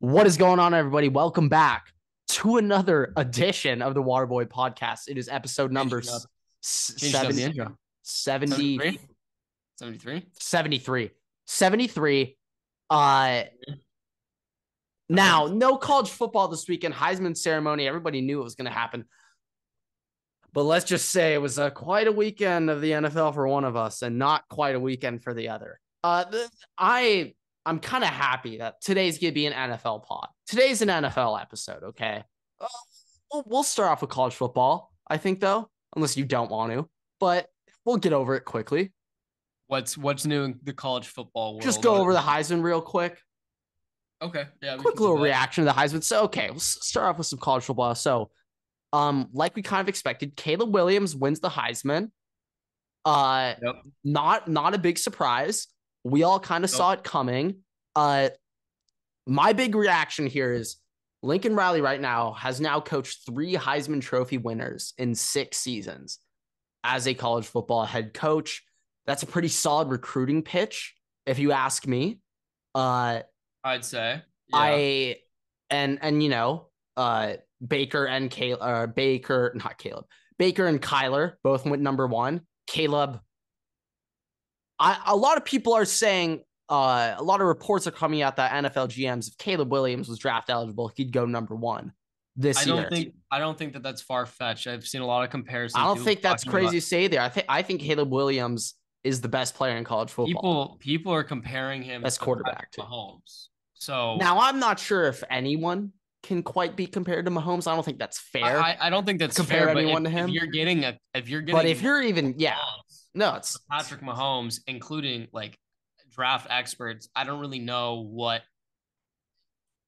What is going on, everybody? Welcome back to another edition of the Waterboy podcast. It is episode number up- Changed up the 70, intro. 70 73? 73? 73. 73. Uh, now, no college football this weekend. Heisman ceremony. Everybody knew it was going to happen. But let's just say it was a, quite a weekend of the NFL for one of us and not quite a weekend for the other. Uh, I I'm kind of happy that today's gonna be an NFL pod. Today's an NFL episode. Okay, uh, we'll, we'll start off with college football. I think though, unless you don't want to, but we'll get over it quickly. What's what's new in the college football world? Just go over the Heisman real quick. Okay. Yeah. quick little reaction to the Heisman. So, okay, we'll start off with some college football. So, um, like we kind of expected, Caleb Williams wins the Heisman. Uh, Yep. not not a big surprise. We all kind of Nope. saw it coming. Uh, my big reaction here is Lincoln Riley right now has now coached three Heisman Trophy winners in six seasons as a college football head coach. That's a pretty solid recruiting pitch, if you ask me. Uh, I'd say. Yeah. I and and you know, uh Baker and Caleb uh, Baker, not Caleb. Baker and Kyler both went number 1. Caleb I a lot of people are saying uh a lot of reports are coming out that NFL GMs if Caleb Williams was draft eligible, he'd go number 1 this I year. don't think I don't think that that's far fetched. I've seen a lot of comparisons. I don't think that's crazy about- to say there. I think I think Caleb Williams is the best player in college football. People people are comparing him as quarterback, to. Mahomes. So now I'm not sure if anyone can quite be compared to Mahomes. I don't think that's fair. I, I don't think that's compare fair, but anyone if, to him. If you're getting a if you're getting but if you're even yeah, no, it's Patrick Mahomes, including like draft experts, I don't really know what.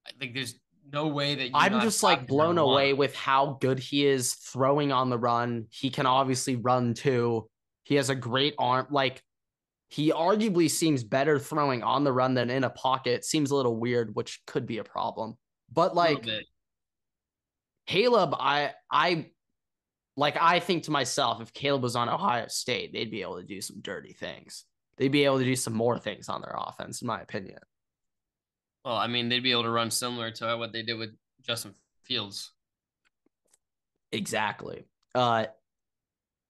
I think there's no way that you I'm just like blown away with how good he is throwing on the run. He can obviously run too. He has a great arm. Like he arguably seems better throwing on the run than in a pocket. Seems a little weird, which could be a problem. But like. Caleb, I I like I think to myself, if Caleb was on Ohio State, they'd be able to do some dirty things. They'd be able to do some more things on their offense, in my opinion. Well, I mean, they'd be able to run similar to what they did with Justin Fields. Exactly. Uh,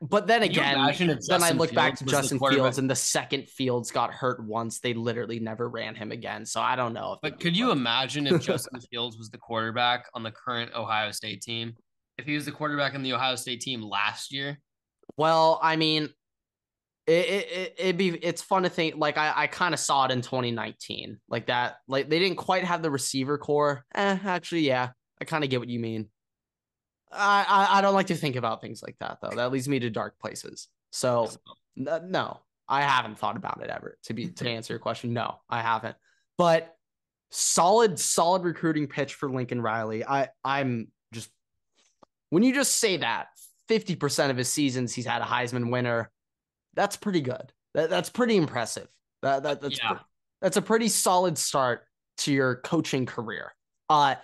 but then again, then I look back to Justin Fields, and the second Fields got hurt once, they literally never ran him again. So I don't know. If But could you imagine if Justin Fields was the quarterback on the current Ohio State team? If he was the quarterback in the Ohio State team last year, Well, I mean, it, it, it it'd be it's fun to think. Like I, I kind of saw it in 2019, like that. Like they didn't quite have the receiver corps. Eh, actually, yeah, I kind of get what you mean. I, I I don't like to think about things like that though. That leads me to dark places. So no, I haven't thought about it ever. To be to answer your question, no, I haven't. But solid, solid recruiting pitch for Lincoln Riley. I I'm when you just say that 50% of his seasons he's had a Heisman winner, that's pretty good. That, that's pretty impressive. That, that that's Yeah. that's a pretty solid start to your coaching career. Uh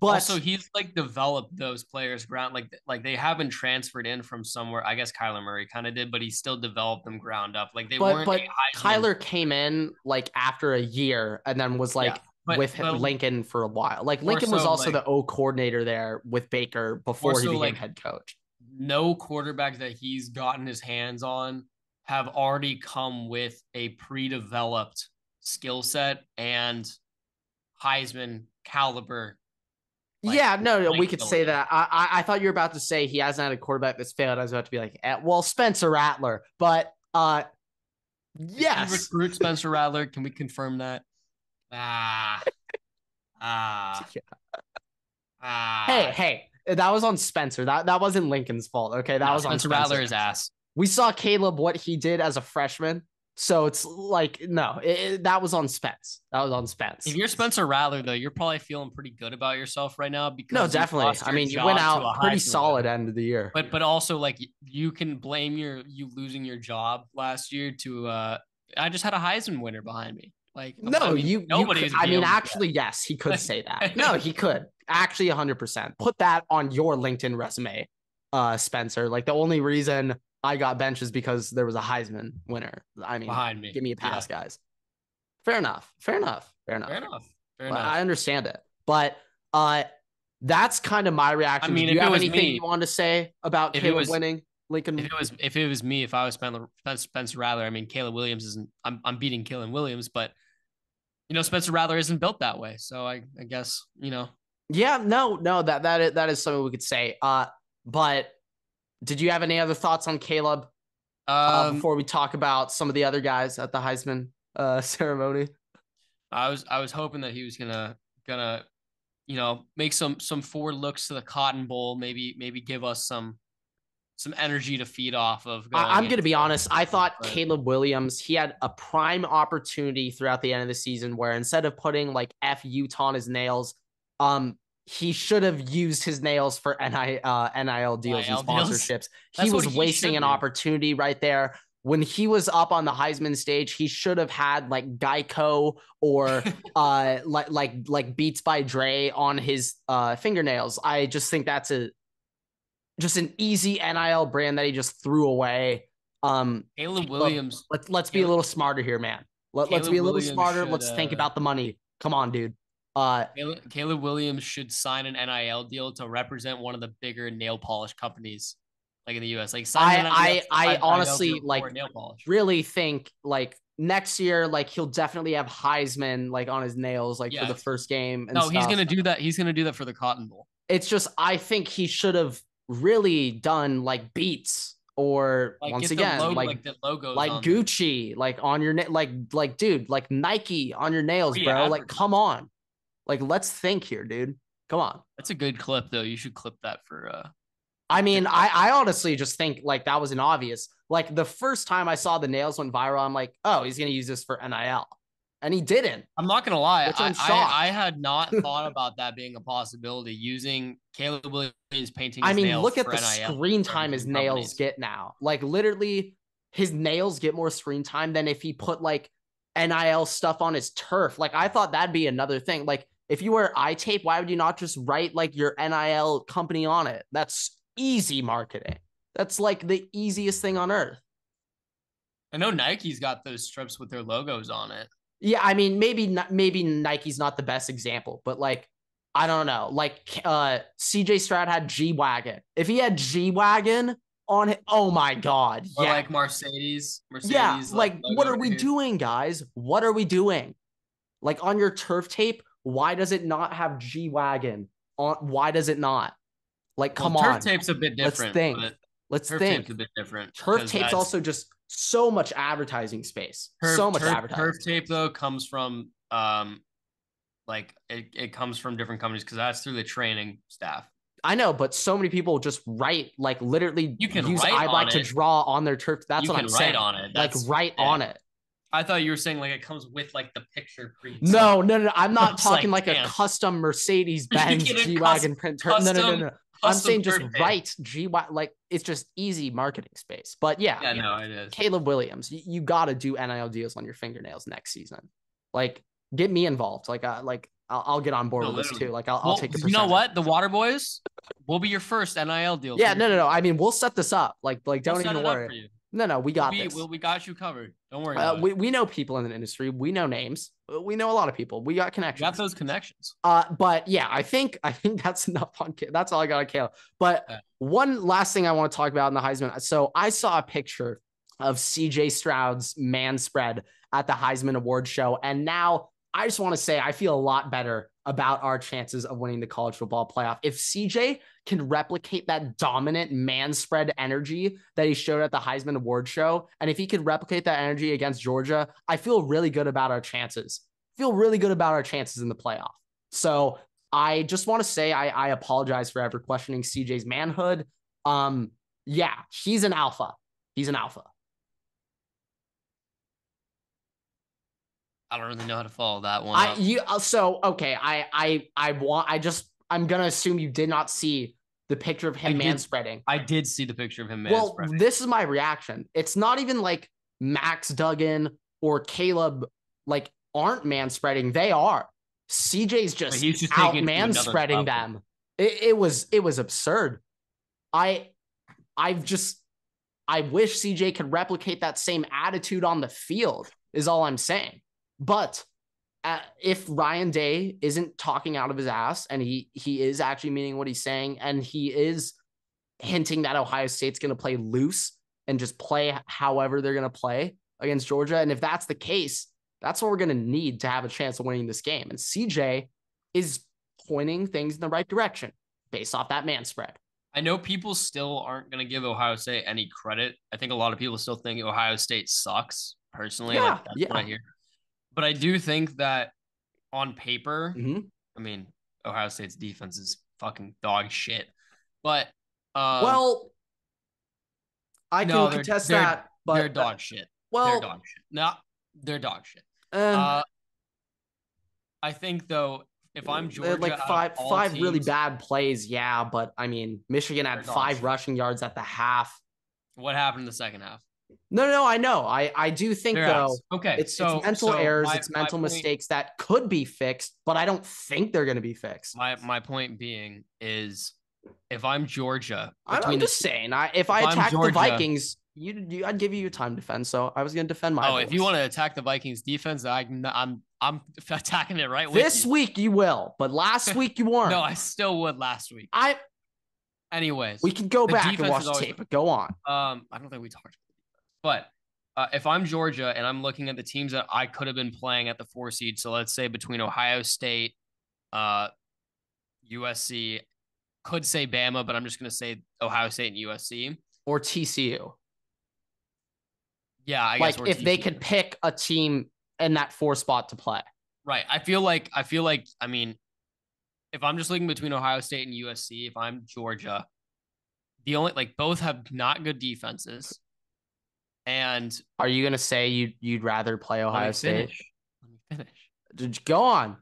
but also he's like developed those players ground like like they haven't transferred in from somewhere. I guess Kyler Murray kind of did, but he still developed them ground up. Like they but weren't. but Kyler came in like after a year and then was like Yeah, but- with but- Lincoln for a while. Like Lincoln was also like- the O coordinator there with Baker before he so, became like, head coach. no quarterbacks that he's gotten his hands on have already come with a pre-developed skill set and Heisman caliber. like, yeah, no, no, we could say that. I, I I thought you were about to say he hasn't had a quarterback that's failed. I was about to be like, eh, well, Spencer Rattler, but uh, yes, recruit Spencer Rattler. Can we confirm that? Ah, ah, ah. hey, hey, that was on Spencer. That that wasn't Lincoln's fault. Okay, that No, was on Spencer Spencer. Rattler's ass. We saw Caleb what he did as a freshman, so it's like no, it, it- that was on Spence. That was on Spence. If you're Spencer Rattler, though, you're probably feeling pretty good about yourself right now because no, definitely. I mean, you went out pretty solid end of the year. But but also like you can blame your you losing your job last year to uh I just had a Heisman winner behind me. Like No, I mean, you. nobody I mean, actually, yes, he could say that. No, he could actually 100. percent Put that on your LinkedIn resume, uh, Spencer. Like the only reason I got benched is because there was a Heisman winner. I mean, behind me. give me a Yeah. pass, guys. Fair enough. Fair enough. Fair enough. Fair enough. Fair enough. I understand it. But uh, that's kind of my reaction. I mean, Do you have anything me- you want to say about Caleb was- winning Lincoln? If it was if it was me, if I was Spencer, Spencer Rattler, I mean, Caleb Williams isn't. I'm I'm beating Caleb Williams, but you know, Spencer Rattler isn't built that way. So I I guess you know. Yeah, no, no, that that is, that is something we could say. Uh, but did you have any other thoughts on Caleb uh, Um, before we talk about some of the other guys at the Heisman uh ceremony? I was I was hoping that he was gonna gonna, you know, make some some forward looks to the Cotton Bowl. Maybe maybe give us some some energy to feed off of. going I, I'm gonna be honest. I thought but- Caleb Williams he had a prime opportunity throughout the end of the season where instead of putting like F Utah on his nails, um, he should have used his nails for NI, uh, NIL deals and NIL deals? sponsorships. He That's was he wasting an do. opportunity right there. When he was up on the Heisman stage, he should have had like Geico or uh like like like Beats by Dre on his uh fingernails. I just think that's a just an easy NIL brand that he just threw away. Um Caleb Williams. let's let's be a little smarter here, man. Let, let's be a little Williams smarter. should, let's think uh, about the money. Come on, dude. Uh Caleb, Caleb Williams should sign an NIL deal to represent one of the bigger nail polish companies, like in the U.S. Like sign I- an I- I sign an NIL honestly, like, nail polish. really think like next year, like he'll definitely have Heisman like on his nails, like for the first game. And No, he's gonna do that. He's gonna do that for the Cotton Bowl. it's just I think he should have really done like beats or Like once again the logo, like like, the logos, like. Gucci like on your na- like like dude like Nike on your nails, bro. Like come on, like let's think here, dude. Come on. That's a good clip, though. You should clip that for. uh I mean, I I honestly just think like that was an obvious. Like the first time I saw the nails went viral, I'm like, oh, he's gonna use this for NIL, and he didn't. I'm not gonna lie. I. I, I had not thought about that being a possibility. Using Caleb Williams painting. I mean, look at the NIL screen time his representing nails get now. Like literally, his nails get more screen time than if he put like NIL stuff on his turf. Like I thought that'd be another thing. Like if you wear eye tape, why would you not just write like your NIL company on it? That's easy marketing. That's like the easiest thing on earth. I know Nike's got those strips with their logos on it. Yeah, I mean, maybe not, maybe Nike's not the best example, but like, I don't know. Like, uh, CJ Stroud had G wagon. If he had G wagon on it, oh my god, Or yeah, like Mercedes. Mercedes. yeah. Like, what are we here. doing, guys? What are we doing? Like on your turf tape, why does it not have G wagon on? Why does it not? Like, Well, come turf on, Turf tape's a bit different. Let's think. let's Turf think. tape's a bit different. Turf tape's that's- also just so much advertising space. turf, so much turf, advertising. turf tape though comes from um, like it, it comes from different companies because that's through the training staff. I know, but so many people just write like literally You can use iBlack on to draw on their turf. That's you what can I'm write saying. on it. like write yeah. on it. I thought you were saying like it comes with like the picture pre. No, no, no. I'm not talking like, like, a custom Mercedes Benz G wagon print turf. No, no, no, no. I'm saying just write G like it's just easy marketing space. But yeah, Yeah, no, it is. Caleb Williams, you, you got to do NIL deals on your fingernails next season. Like, get me involved. Like, uh, like I'll, I'll get on board No, with this too. Like, I'll, I'll Well, take the. you know what? The Water Boys will be your first NIL deal. Yeah, no, no, no. I mean, we'll set this up. Like, like don't set even worry. You. No, no, we got we, this. we, we got you covered. Don't worry. Uh, about we, it. we know people in the industry. We know names. Uh, We know a lot of people. We got We connections. got those connections. Uh, but yeah, I think I think that's enough on. That's all I got on Caleb. But Yeah. one last thing I want to talk about in the Heisman. So I saw a picture of C.J. Stroud's man spread at the Heisman Award show, and now I just want to say I feel a lot better about our chances of winning the college football playoff. If CJ can replicate that dominant man spread energy that he showed at the Heisman Award show, and if he could replicate that energy against Georgia, I feel really good about our chances. Feel really good about our chances in the playoff. So I just want to say I, I apologize for ever questioning CJ's manhood. Um, yeah, he's an alpha. He's an alpha. I don't really know how to follow that one. I up. you uh, so okay. I I I want. I just I'm gonna assume you did not see the picture of him I did. man spreading. I did see the picture of him. Man Well, spreading. this is my reaction. It's not even like Max Duggan or Caleb like aren't man spreading. They are. CJ's just, he's just out man spreading them. It, it was it was absurd. I I've just I wish CJ could replicate that same attitude on the field. Is all I'm saying. But if Ryan Day isn't talking out of his ass and he he is actually meaning what he's saying and he is hinting that Ohio State's going to play loose and just play however they're going to play against Georgia and if that's the case that's what we're going to need to have a chance of winning this game and CJ is pointing things in the right direction based off that man spread. I know people still aren't going to give Ohio State any credit. I think a lot of people still think Ohio State sucks. Personally, Yeah, yeah. What I hear. But I do think that on paper, Mhm. I mean, Ohio State's defense is fucking dog shit. But um, well, I no, can they're- contest they're- that, but they're dog shit. well, they're dog shit. No, they're dog shit. eh, Uh, I think though, if I'm Georgia, like five five really bad plays, yeah, but I mean, Michigan had They're five rushing yards at the half. What happened in the second half? No, no, I know. I I do think though. Okay, it's, so it's mental so errors, my- it's mental point- mistakes that could be fixed, but I don't think they're going to be fixed. My my point being is, if I'm Georgia, I'm, between I'm the just saying, I, if I if I'm attacked the Vikings, you, you I'd give you your time to defend. So I was going to defend my. oh, if you want to attack the Vikings defense, I, I'm I'm attacking it right this you. week you will, but last week you weren't. No, I still would last week. I Anyways, we can go back and watch the tape, but go on. Um, I don't think we talked. But uh, if I'm Georgia and I'm looking at the teams that I could have been playing at the four seed, so let's say between Ohio State, uh, USC, could say Bama, but I'm just gonna say Ohio State and USC. Or TCU. Yeah, I guess like if they could pick a team in that four spot to play. Right. I feel like I feel like I mean, if I'm just looking between Ohio State and USC, if I'm Georgia, the only like both have not good defenses. And Are you gonna say you you'd rather play Ohio State? Let me finish. Go on.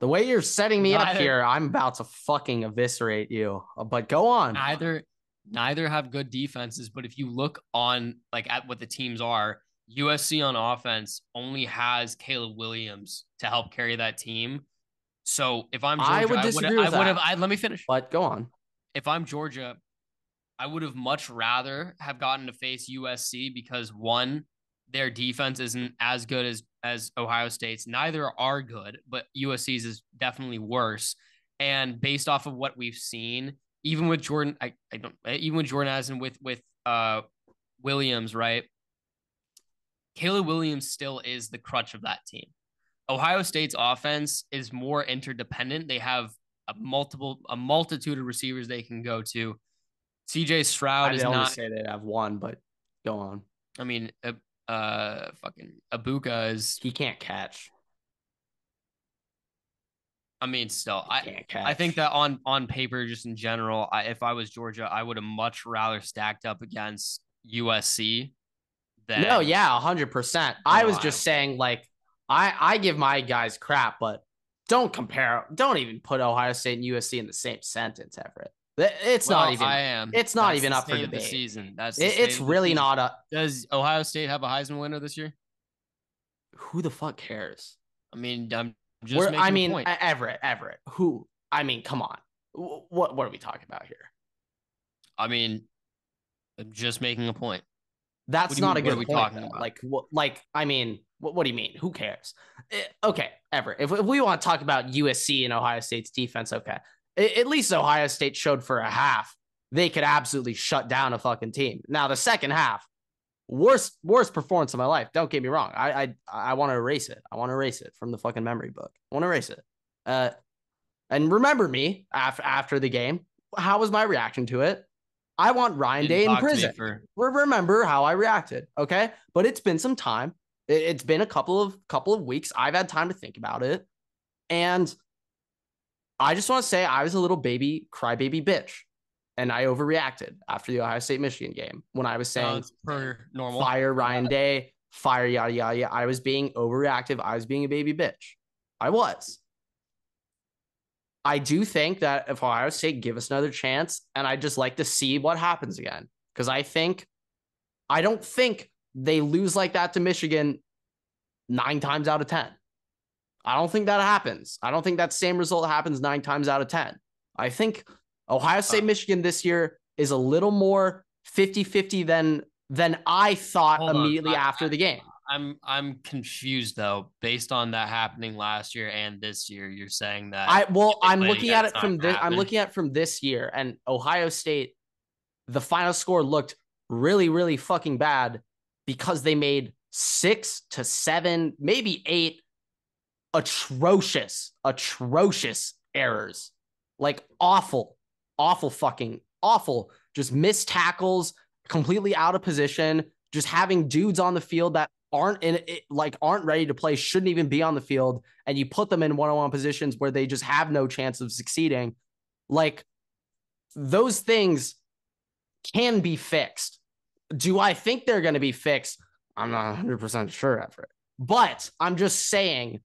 The way you're setting me up here, I'm about to fucking eviscerate you. Uh, But go on. Neither neither have good defenses, but if you look on like at what the teams are, USC on offense only has Caleb Williams to help carry that team. So if I'm Georgia, I would I would disagree I with would have. I, let me finish. But go on. if I'm Georgia, I would have much rather have gotten to face USC because one, their defense isn't as good as as Ohio State's. Neither are good, but USC's is definitely worse. And based off of what we've seen, even with Jordan, I, I don't even with Jordan as and with with uh Williams, right? Caleb Williams still is the crutch of that team. Ohio State's offense is more interdependent. They have a multiple a multitude of receivers they can go to. CJ Stroud I'd is only not. say they have one, but go on. I mean, uh, uh, fucking Egbuka is. He can't catch. I mean, still, I can't catch. I think that on on paper, just in general, I, if I was Georgia, I would have much rather stacked up against USC. Than No, yeah, hundred percent. I was just saying, like, I I give my guys crap, but don't compare. Don't even put Ohio State and USC in the same sentence, Everett. It's Well, not even. I am. it's not That's even up for of the season. That's the it- it's really season. not a. Does Ohio State have a Heisman winner this year? Who the fuck cares? I mean, I'm just We're- I a mean, point. Everett, Everett. Who? I mean, come on. What what are we talking about here? I mean, I'm just making a point. That's What not mean, a what good are we point. talking though. about? Like, what? Like, I mean, what? What do you mean? Who cares? Eh, okay, Everett. If, if we want to talk about USC and Ohio State's defense, okay. At least Ohio State showed for a half they could absolutely shut down a fucking team. Now the second half, worst worst performance of my life. Don't get me wrong. I I I want to erase it. I want to erase it from the fucking memory book. I want to erase it. Uh, and remember me after after the game. How was my reaction to it? I want Ryan Day in talk to me prison for remember how I reacted. Okay. But it's been some time. It- It's been a couple of couple of weeks. I've had time to think about it. And I just want to say I was a little baby crybaby bitch. And I overreacted after the Ohio State Michigan game when I was saying per normal. fire Ryan Day, fire yada yada yada. I was being overreactive. I was being a baby bitch. I was. I do think that if Ohio State give us another chance, and I'd just like to see what happens again. Because I think I don't think they lose like that to Michigan nine times out of 10. I don't think that happens. I don't think that same result happens nine times out of 10. I think Ohio State, Uh, Michigan this year is a little more 50 50 than than I thought Hold on. immediately I- after the game. I'm I'm confused though, based on that happening last year and this year. You're saying that I well, I'm looking at it from this. I'm looking at it from this year, and Ohio State, the final score looked really, really fucking bad because they made six to seven, maybe eight atrocious, atrocious errors, like awful, awful, fucking awful. Just missed tackles, completely out of position, just having dudes on the field that aren't in it, like aren't ready to play, shouldn't even be on the field, and you put them in one-on-one positions where they just have no chance of succeeding. Like those things can be fixed. Do I think they're going to be fixed? I'm not 100% sure ever. But I'm just saying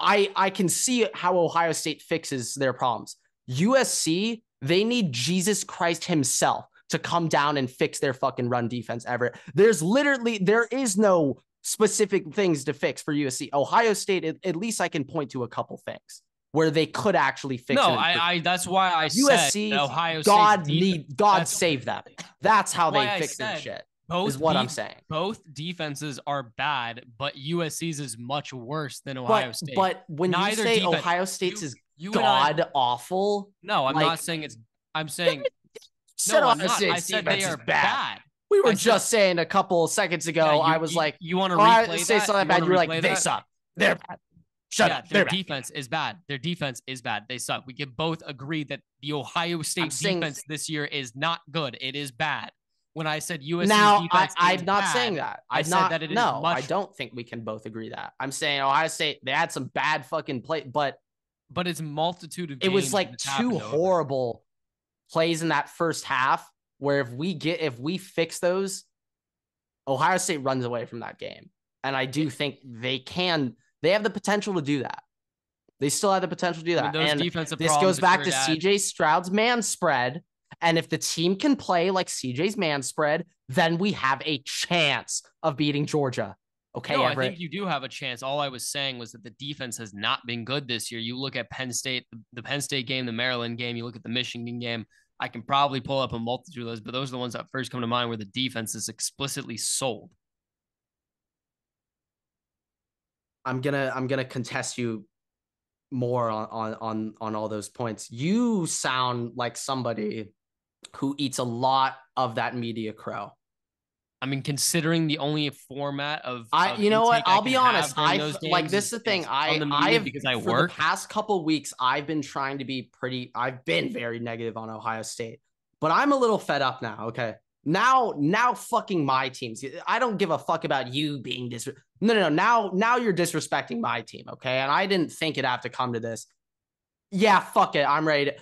I I can see how Ohio State fixes their problems. USC, they need Jesus Christ himself to come down and fix their fucking run defense ever. There's literally there is no specific things to fix for USC. Ohio State, at, at least I can point to a couple things where they could actually fix no, it. I, I that's why I USC, said Ohio God State need God that's- save them. That's how they fix their said shit. Both Is what I'm saying. both defenses are bad, but USC's is much worse than Ohio But State. but when Neither you say defense- Ohio State's you, is you and I- god awful, no, I'm like- not saying it's. I'm saying said no, I'm not. I said defense they are bad. bad. We were I said- just saying a couple seconds ago. Yeah, you- I was you- like, you want to oh, replay that? so that You bad. You were like, replay they suck. They're bad. Shut yeah, up. their They're bad. defense is bad. Their defense is bad. They suck. We can both agree that the Ohio State saying- defense this year is not good. It is bad. When I said USC Now, I, I'm not bad, saying that. I I'm said not, that it is no, I much- don't think we can both agree that. I'm saying Ohio State, they had some bad fucking play, but but it's multitude of. it was like two horrible plays in that first half where if we get if we fix those ohio state runs away from that game and i do think they can they have the potential to do that they still have the potential to do I mean, that and this goes back to cj stroud's man spread and if the team can play like cj's man spread then we have a chance of beating georgia okay no, I think you do have a chance. All I was saying was that the defense has not been good this year. You look at Penn State, the Penn State game, the Maryland game, you look at the Michigan game. I can probably pull up a multitude of those, but those are the ones that first come to mind where the defense is explicitly sold. I'm gonna I'm gonna contest you more on on on on all those points. You sound like somebody who eats a lot of that media crow. I mean, considering the only format of, I of you know what? I'll be honest. I like this is the thing. I the I have because I for work. the past couple weeks I've been trying to be pretty I've been very negative on Ohio State. But I'm a little fed up now, okay? Now now fucking my teams. I don't give a fuck about you being dis No, no, no. Now now you're disrespecting my team, okay? And I didn't think it'd have to come to this. Yeah, fuck it. I'm ready to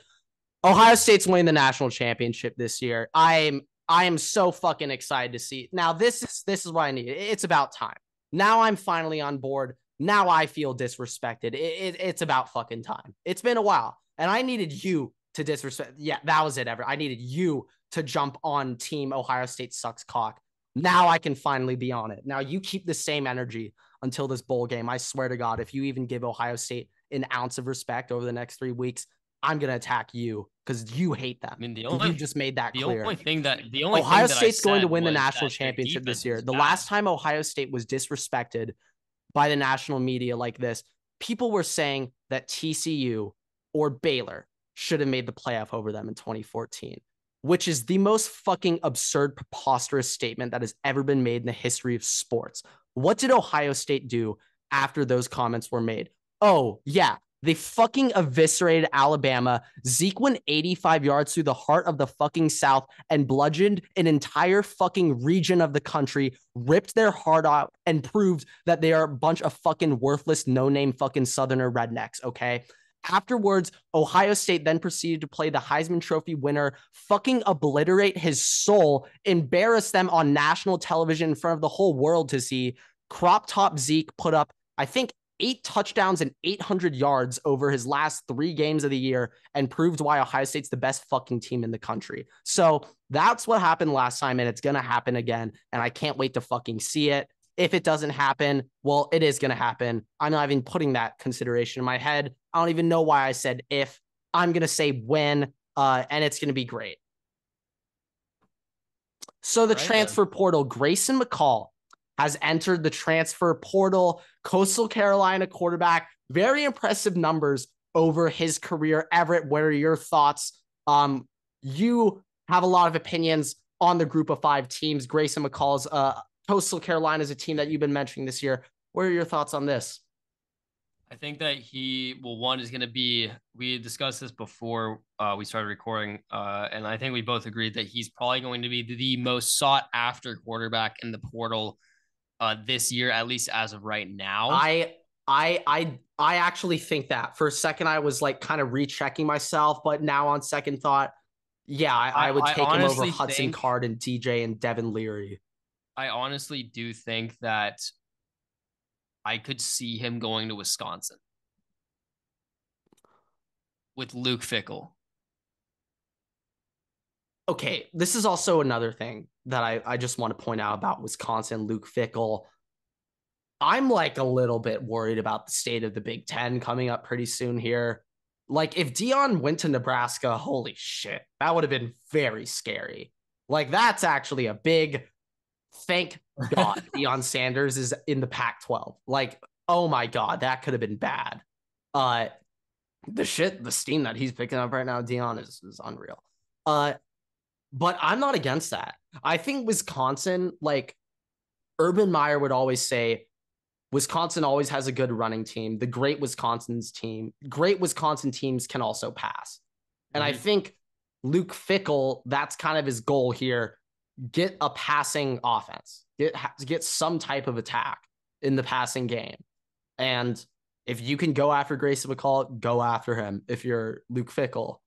Ohio State's winning the national championship this year. I'm I am so fucking excited to see. Now this is this is what I need. It's about time. Now I'm finally on board. Now I feel disrespected. It, it- it's about fucking time. It's been a while, and I needed you to disrespect. Yeah, that was it. Ever. I needed you to jump on Team Ohio State sucks cock. Now I can finally be on it. Now you keep the same energy until this bowl game. I swear to God, if you even give Ohio State an ounce of respect over the next three weeks, I'm gonna attack you because you hate them. I mean, the only you just made that the clear. only thing that the only Ohio thing that I State's going to win the national championship this year. The last time Ohio State was disrespected by the national media like this, people were saying that TCU or Baylor should have made the playoff over them in 2014, which is the most fucking absurd, preposterous statement that has ever been made in the history of sports. What did Ohio State do after those comments were made? Oh, yeah. They fucking eviscerated Alabama. Zeke went 85 yards through the heart of the fucking South and bludgeoned an entire fucking region of the country, ripped their heart out, and proved that they are a bunch of fucking worthless, no name fucking Southerner rednecks, okay? Afterwards, Ohio State then proceeded to play the Heisman Trophy winner, fucking obliterate his soul, embarrass them on national television in front of the whole world to see. Crop top Zeke put up, I think, eight touchdowns and 800 yards over his last three games of the year and proved why Ohio State's the best fucking team in the country. So that's what happened last time, and it's going to happen again. And I can't wait to fucking see it. If it doesn't happen, well, it is going to happen. I'm not even putting that consideration in my head. I don't even know why I said if. I'm going to say when, uh, and it's going to be great. So the Right then. transfer portal, Grayson McCall has entered the transfer portal. Coastal Carolina quarterback, very impressive numbers over his career. Everett, what are your thoughts? Um, you have a lot of opinions on the group of five teams. Grayson McCall's uh, Coastal Carolina is a team that you've been mentioning this year. What are your thoughts on this? I think that he, well, one is going to be, we discussed this before uh, we started recording, uh, and I think we both agreed that he's probably going to be the most sought after quarterback in the portal uh, this year, at least as of right now. I, I, I, I actually think that for a second I was like kind of rechecking myself, but now on second thought, yeah, I, I would take I him over Hudson think, Card and DJ and Devin Leary. I honestly do think that I could see him going to Wisconsin with Luke Fickell. Okay, this is also another thing that I, I just want to point out about Wisconsin, Luke Fickell. I'm like a little bit worried about the state of the Big Ten coming up pretty soon here. Like, if Deion went to Nebraska, holy shit, that would have been very scary. Like, that's actually a big thank God Deion Sanders is in the Pac 12. Like, oh my God, that could have been bad. Uh, the shit, the steam that he's picking up right now, Deion, is, is unreal. Uh, but I'm not against that. I think Wisconsin, like Urban Meyer would always say, Wisconsin always has a good running team. The great Wisconsin's team, great Wisconsin teams can also pass. And mm-hmm. I think Luke Fickell, that's kind of his goal here get a passing offense, get get some type of attack in the passing game. And if you can go after Grayson McCall, go after him. If you're Luke Fickell,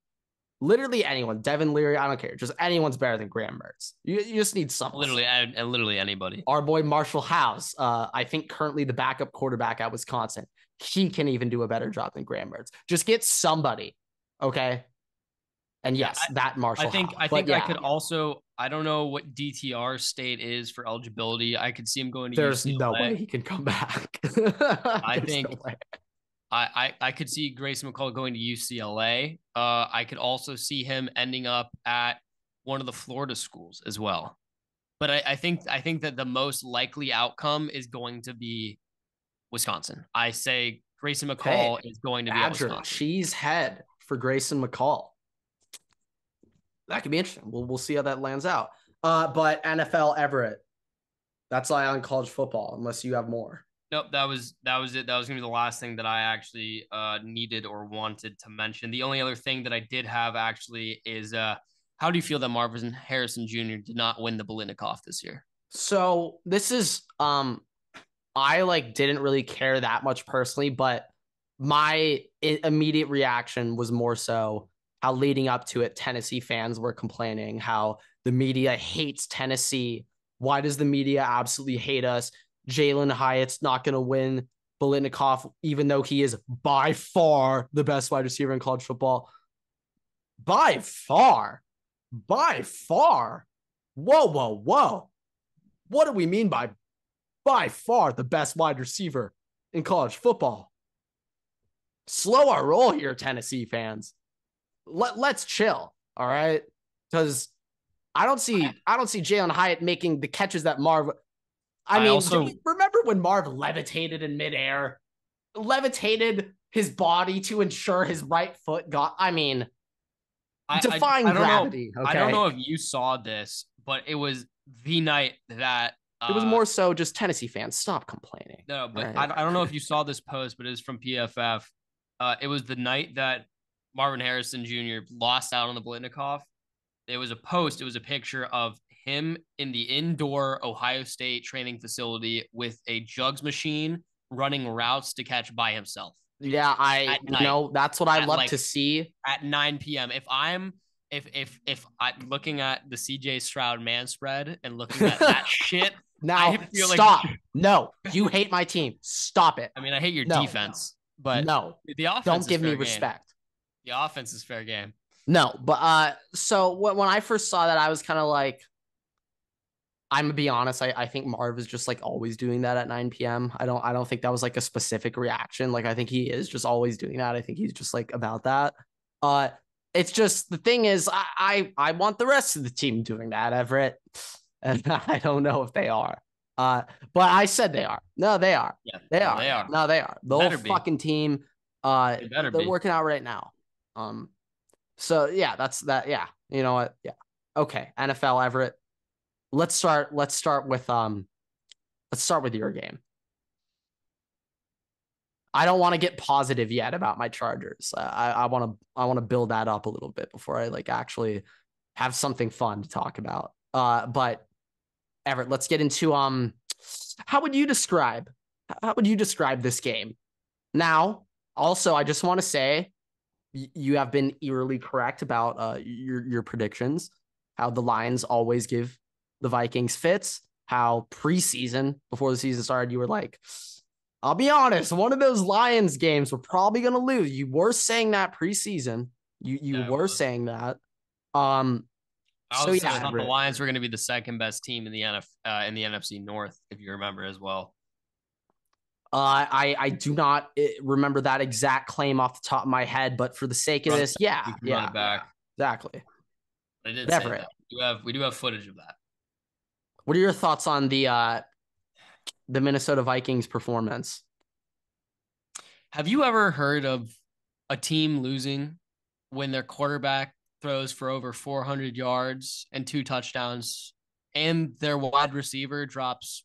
literally anyone, Devin Leary, I don't care. Just anyone's better than Graham Mertz. You, you just need something. Literally, and literally anybody. Our boy Marshall House, uh, I think currently the backup quarterback at Wisconsin. He can even do a better job than Graham Mertz. Just get somebody, okay? And yes, I, that Marshall. I think House. I think yeah. I could also I don't know what DTR state is for eligibility. I could see him going to There's UCLA. no way he can come back. I think no I, I, I could see Grayson McCall going to UCLA. Uh, I could also see him ending up at one of the Florida schools as well. But I, I think I think that the most likely outcome is going to be Wisconsin. I say Grayson McCall hey, is going to be Badger, cheese head for Grayson McCall that could be interesting. We'll we'll see how that lands out. Uh, but NFL Everett, that's all on college football. Unless you have more. Nope, that was that was it. That was gonna be the last thing that I actually uh, needed or wanted to mention. The only other thing that I did have actually is uh, how do you feel that Marvin Harrison Jr. did not win the Biletnikoff this year? So this is um, I like didn't really care that much personally, but my immediate reaction was more so how leading up to it, Tennessee fans were complaining how the media hates Tennessee. Why does the media absolutely hate us? Jalin Hyatt's not going to win Biletnikoff, even though he is by far the best wide receiver in college football. By far. By far. Whoa, whoa, whoa. What do we mean by by far the best wide receiver in college football? Slow our roll here, Tennessee fans let, let's chill. All right. Because I don't see I don't see Jalin Hyatt making the catches that Marv. I, I mean, also, remember when Marv levitated in midair, levitated his body to ensure his right foot got. I mean, I, defying I, I gravity. Know, okay? I don't know if you saw this, but it was the night that uh, it was more so just Tennessee fans. Stop complaining. No, but right? I, I don't know if you saw this post, but it's from PFF. Uh, it was the night that Marvin Harrison Jr. lost out on the Biletnikoff. It was a post, it was a picture of him in the indoor Ohio State training facility with a jugs machine running routes to catch by himself. Yeah, I know that's what I love like, to see at 9 p.m. If I'm if if if I'm looking at the CJ Stroud man spread and looking at that shit, now stop. Like... no, you hate my team. Stop it. I mean, I hate your no, defense, but no, the offense. Don't give me game. respect. The offense is fair game. No, but uh, so when I first saw that, I was kind of like, I'm gonna be honest. I, I think Marv is just like always doing that at 9 p.m. I don't I don't think that was like a specific reaction. Like I think he is just always doing that. I think he's just like about that. Uh, it's just the thing is I I, I want the rest of the team doing that, Everett, and I don't know if they are. Uh, but I said they are. No, they are. Yeah, They are. They are. No, they are. The Better whole be. fucking team. Uh, they they're be. working out right now. Um, so yeah, that's that. Yeah, you know what? Yeah. Okay, NFL Everett. Let's start. Let's start with um. Let's start with your game. I don't want to get positive yet about my Chargers. Uh, I want to I want to build that up a little bit before I like actually have something fun to talk about. Uh, but Everett, let's get into um. How would you describe? How would you describe this game? Now, also, I just want to say you have been eerily correct about uh, your your predictions. How the Lions always give the Vikings fits. How preseason before the season started, you were like, "I'll be honest, one of those Lions games we're probably gonna lose." You were saying that preseason. You you Yeah, were saying that. Um, I So, was yeah, the Lions were going to be the second best team in the NF uh, in the NFC North, if you remember as well. Uh, I I do not eh, remember that exact claim off the top of my head, but for the sake of Run this, yeah, yeah, back. exactly. I did Whatever say that. We do have we do have footage of that. What are your thoughts on the uh the Minnesota Vikings performance? Have you ever heard of a team losing when their quarterback throws for over 400 yards and two touchdowns and their wide receiver drops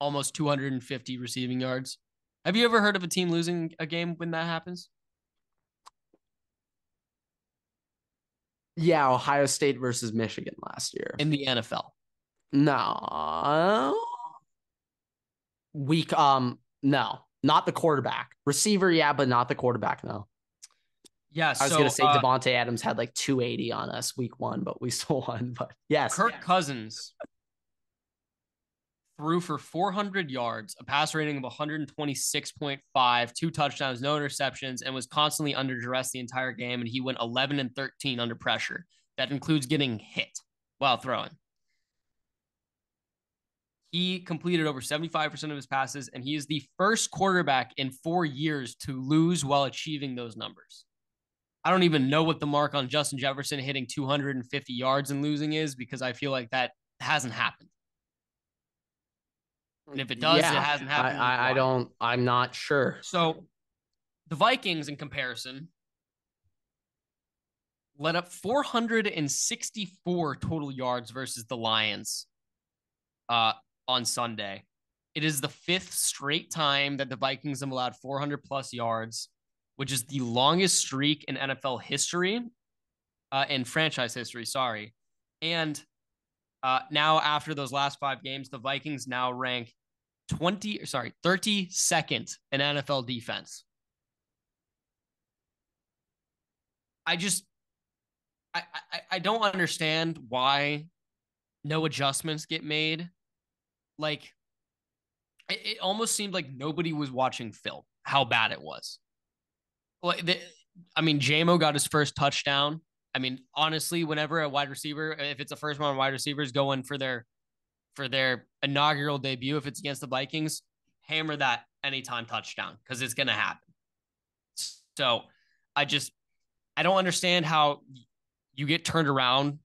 almost 250 receiving yards? Have you ever heard of a team losing a game when that happens? Yeah, Ohio State versus Michigan last year. In the NFL. No. Week um no, not the quarterback. Receiver, yeah, but not the quarterback, no. Yeah, I was so gonna say uh, Davante Adams had like 280 on us week one, but we still won. But yes. Kirk Cousins threw for 400 yards, a pass rating of 126.5, two touchdowns, no interceptions, and was constantly under duress the entire game. And he went 11 and 13 under pressure. That includes getting hit while throwing. He completed over 75% of his passes, and he is the first quarterback in four years to lose while achieving those numbers. I don't even know what the mark on Justin Jefferson hitting 250 yards and losing is because I feel like that hasn't happened. And if it does, it hasn't happened. I, I, I, don't I'm not sure. So the Vikings, in comparison, let up 464 total yards versus the Lions uh, on Sunday. It is the fifth straight time that the Vikings have allowed 400 plus yards, which is the longest streak in NFL history, uh, in franchise history. Sorry, and uh, now after those last five games, the Vikings now rank 20, sorry, 32nd in NFL defense. I just, I, I, I don't understand why no adjustments get made. Like, it, it almost seemed like nobody was watching film, how bad it was. Like, the, I mean, JMO got his first touchdown. I mean, honestly, whenever a wide receiver, if it's a first round wide receivers going for their for their inaugural debut, if it's against the Vikings, hammer that anytime touchdown because it's gonna happen. So I just I don't understand how you get turned around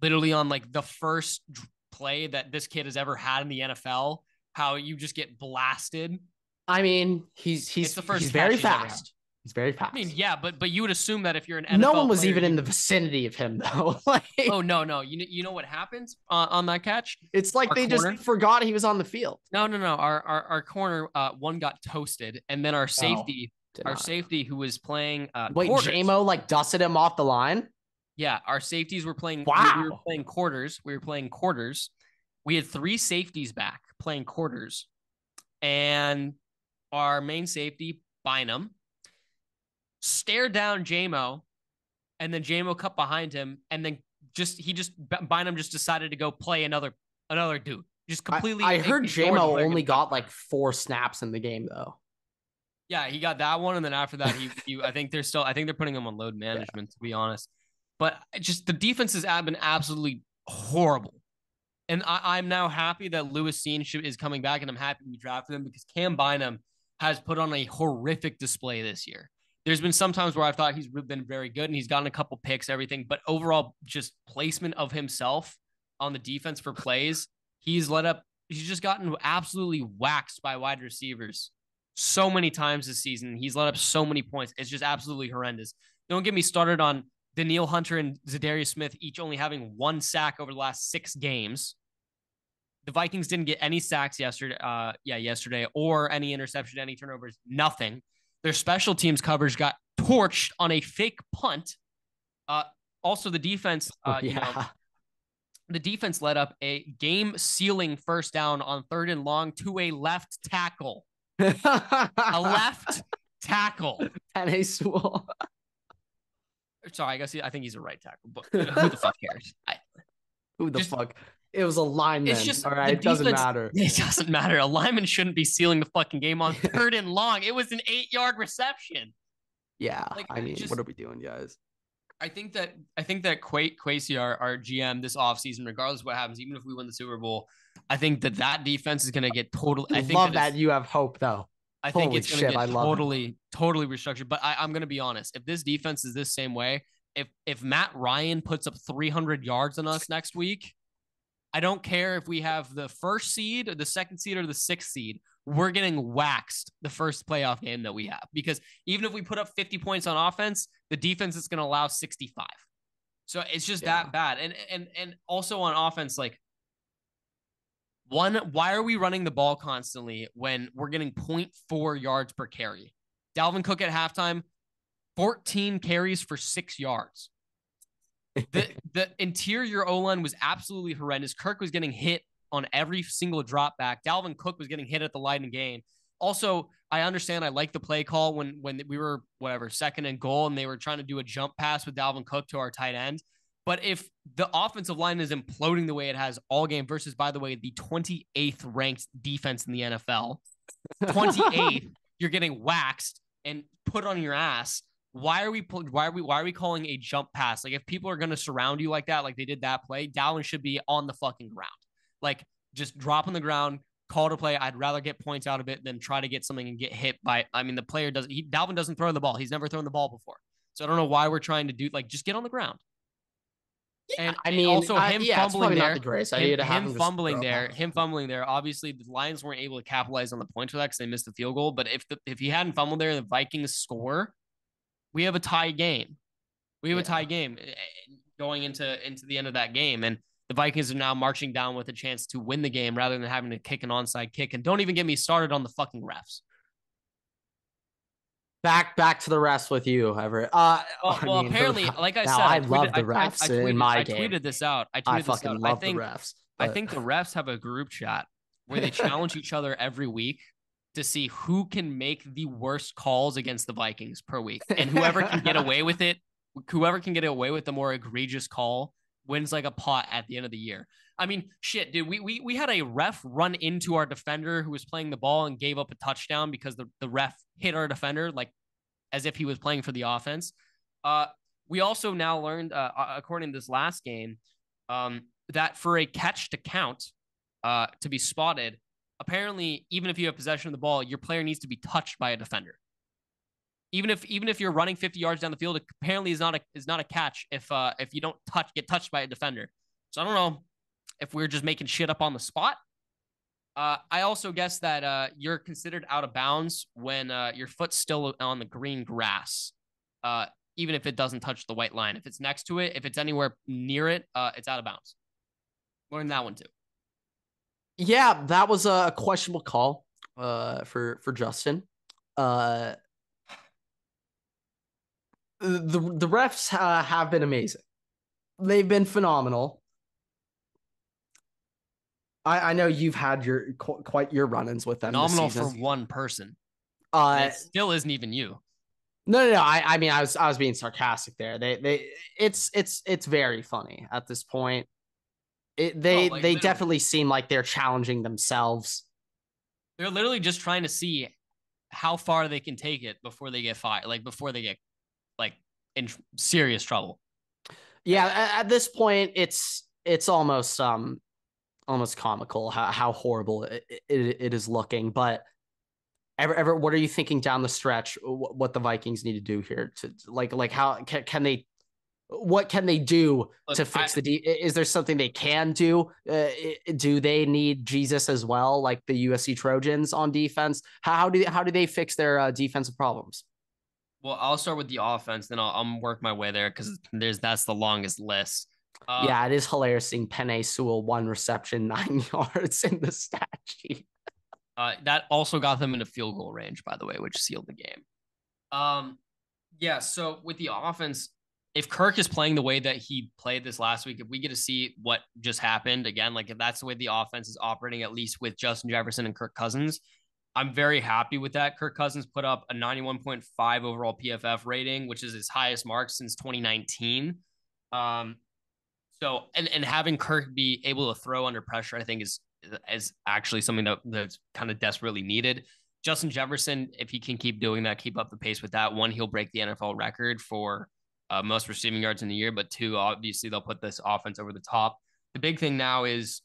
literally on like the first play that this kid has ever had in the NFL. How you just get blasted. I mean, he's he's It's the first he's very he's ever had. fast. He's very fast. I mean, yeah, but but you would assume that if you're an NFL no one was player, even in the vicinity of him though. like, Oh no, no. You know, you know what happens uh, on that catch? it's like our they corner- just forgot he was on the field. No, no, no. Our our, our corner uh, one got toasted, and then our safety, Did our not. safety who was playing uh, Wait, quarters. JMO like dusted him off the line. Yeah, our safeties were playing. Wow. we were playing quarters. We were playing quarters. We had three safeties back playing quarters, and our main safety Bynum stared down JMO, and then JMO cut behind him, and then just he just Bynum just decided to go play another another dude. Just completely. I, heard the JMO player only got like four snaps in the game though. Yeah, he got that one, and then after that, he, he I think they're still, I think they're putting him on load management, to be honest. But just the defenses have been absolutely horrible, and I, I'm now happy that Lewis Cine is coming back, and I'm happy we drafted him because Cam Bynum has put on a horrific display this year. There's been some times where I've thought he's been very good, and he's gotten a couple picks, everything, but overall, just placement of himself on the defense for plays, he's let up he's just gotten absolutely waxed by wide receivers so many times this season. He's let up so many points. It's just absolutely horrendous. Don't get me started on Danielle Hunter and Za'Darius Smith each only having one sack over the last six games. The Vikings didn't get any sacks yesterday. Uh, yeah, yesterday, or any interception, any turnovers, nothing. Their special teams coverage got torched on a fake punt. Uh, also, the defense, uh, yeah. you know, the defense led up a game sealing first down on third and long to a left tackle. a left tackle. Penei Sewell. Sorry, I guess he, I think he's a right tackle, but who the fuck cares? I, who the just, fuck? It was a lineman. It's just all right. It doesn't matter. It doesn't matter. A lineman shouldn't be sealing the fucking game on third and long. It was an eight yard reception. Yeah, like, I mean, just, what are we doing, guys? I think that I think that Qu- Kwesi, our, our GM this offseason, regardless of what happens, even if we win the Super Bowl, I think that that defense is going to get totally. I think love that, that you have hope though. I think Holy it's going to get totally, totally restructured. But I, I'm going to be honest. If this defense is this same way, if if Matt Ryan puts up 300 yards on us next week, I don't care if we have the first seed, or the second seed, or the sixth seed. We're getting waxed the first playoff game that we have because even if we put up 50 points on offense, the defense is going to allow 65. So it's just yeah. that bad. And and and also on offense, like one, why are we running the ball constantly when we're getting 0.4 yards per carry? Dalvin Cook at halftime, 14 carries for six yards. The the interior O line was absolutely horrendous. Kirk was getting hit on every single drop back. Dalvin Cook was getting hit at the line and gain. Also, I understand I like the play call when when we were whatever second and goal and they were trying to do a jump pass with Dalvin Cook to our tight end. But if the offensive line is imploding the way it has all game versus, by the way, the 28th ranked defense in the NFL, 28th, you're getting waxed and put on your ass. Why are we why are we why are we calling a jump pass? Like if people are gonna surround you like that, like they did that play, Dalvin should be on the fucking ground. Like just drop on the ground, call to play. I'd rather get points out of it than try to get something and get hit by. I mean, the player doesn't. He Dalvin doesn't throw the ball. He's never thrown the ball before. So I don't know why we're trying to do like just get on the ground. Yeah, and I mean, also him yeah, fumbling there, the greatest him, him fumbling there, him fumbling there. Obviously, the Lions weren't able to capitalize on the points for that because they missed the field goal. But if the, if he hadn't fumbled there, the Vikings score, we have a tie game. We have yeah. a tie game eh, eh, going into into the end of that game, and the Vikings are now marching down with a chance to win the game rather than having to kick an onside kick. And don't even get me started on the fucking refs back back to the refs with you, Everett. Uh, well, well mean, apparently, the, like I said, I, I tweeted, love the refs I, I, tweeted, in my I game. tweeted this out. I tweeted I fucking this out. love I think, the refs. But... I think the refs have a group chat where they challenge each other every week to see who can make the worst calls against the Vikings per week, and whoever can get away with it, whoever can get away with the more egregious call wins like a pot at the end of the year. I mean, shit, dude. We we we had a ref run into our defender who was playing the ball and gave up a touchdown because the, the ref hit our defender like as if he was playing for the offense. Uh, we also now learned, uh, according to this last game, um, that for a catch to count, uh, to be spotted, apparently, even if you have possession of the ball, your player needs to be touched by a defender. Even if even if you're running 50 yards down the field, apparently is not a is not a catch if uh if you don't touch get touched by a defender. So I don't know if we're just making shit up on the spot uh, I also guess that uh, you're considered out of bounds when uh, your foot's still on the green grass, uh, even if it doesn't touch the white line. If it's next to it, if it's anywhere near it, uh, it's out of bounds. Learned that one too. Yeah, that was a questionable call uh, for for Justin. The the refs have been amazing. They've been phenomenal. I, I know you've had your qu- quite your run-ins with them. Phenomenal for one person. Uh, it still isn't even you. No, no, no. I, I mean, I was, I was being sarcastic there. They, they, it's, it's, it's very funny at this point. It, they, oh, like, they definitely seem like they're challenging themselves. They're literally just trying to see how far they can take it before they get fired, like before they get like in serious trouble. Yeah, at, at this point, it's, it's almost um almost comical how, how horrible it, it, it is looking. But ever, ever, what are you thinking down the stretch? What the Vikings need to do here to like, like how can, can they what can they do Look, to fix I- the D? Is there something they can do? Uh, do they need Jesus as well, like the USC Trojans on defense? How, how do how do they fix their uh, defensive problems? Well, I'll start with the offense, then I'll, I'll work my way there because there's that's the longest list. Uh, yeah, it is hilarious seeing Penei Sewell one reception, nine yards in the stat sheet. Uh, that also got them into field goal range, by the way, which sealed the game. Um, yeah. So with the offense, if Kirk is playing the way that he played this last week, if we get to see what just happened again, like if that's the way the offense is operating, at least with Justin Jefferson and Kirk Cousins, I'm very happy with that. Kirk Cousins put up a 91.5 overall PFF rating, which is his highest mark since 2019. Um, so and and having Kirk be able to throw under pressure, I think is is actually something that that's kind of desperately needed. Justin Jefferson, if he can keep doing that, keep up the pace with that, one, he'll break the NFL record for uh, most receiving yards in the year, but two, obviously they'll put this offense over the top. The big thing now is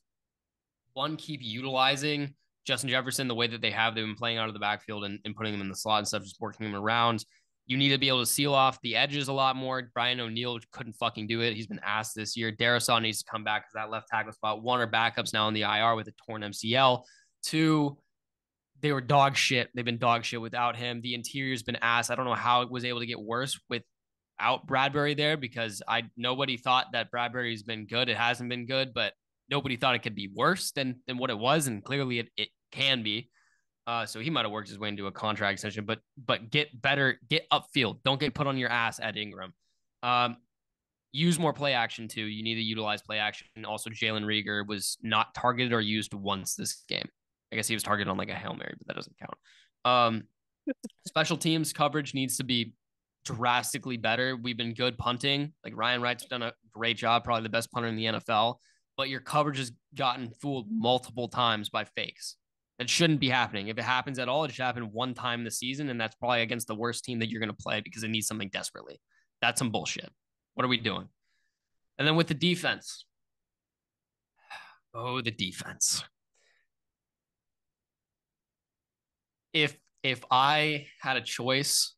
one, keep utilizing Justin Jefferson the way that they have. They've been playing out of the backfield and, and putting him in the slot and stuff, just working him around. You need to be able to seal off the edges a lot more. Brian O'Neill couldn't fucking do it. He's been asked this year. Darrisaw needs to come back because that left tackle spot. One are backups now in the IR with a torn MCL. Two, they were dog shit. They've been dog shit without him. The interior's been ass. I don't know how it was able to get worse without Bradbury there because I nobody thought that Bradbury's been good. It hasn't been good, but nobody thought it could be worse than than what it was, and clearly it, it can be. Uh, so he might have worked his way into a contract extension, but but get better, get upfield. Don't get put on your ass Ed Ingram. Um, use more play action too. You need to utilize play action. And also, Jalen Reagor was not targeted or used once this game. I guess he was targeted on like a hail mary, but that doesn't count. Um, special teams coverage needs to be drastically better. We've been good punting. Like Ryan Wright's done a great job, probably the best punter in the NFL. But your coverage has gotten fooled multiple times by fakes. That shouldn't be happening. If it happens at all, it should happen one time this season, and that's probably against the worst team that you're going to play because it needs something desperately. That's some bullshit. What are we doing? And then with the defense. Oh, the defense. If if I had a choice,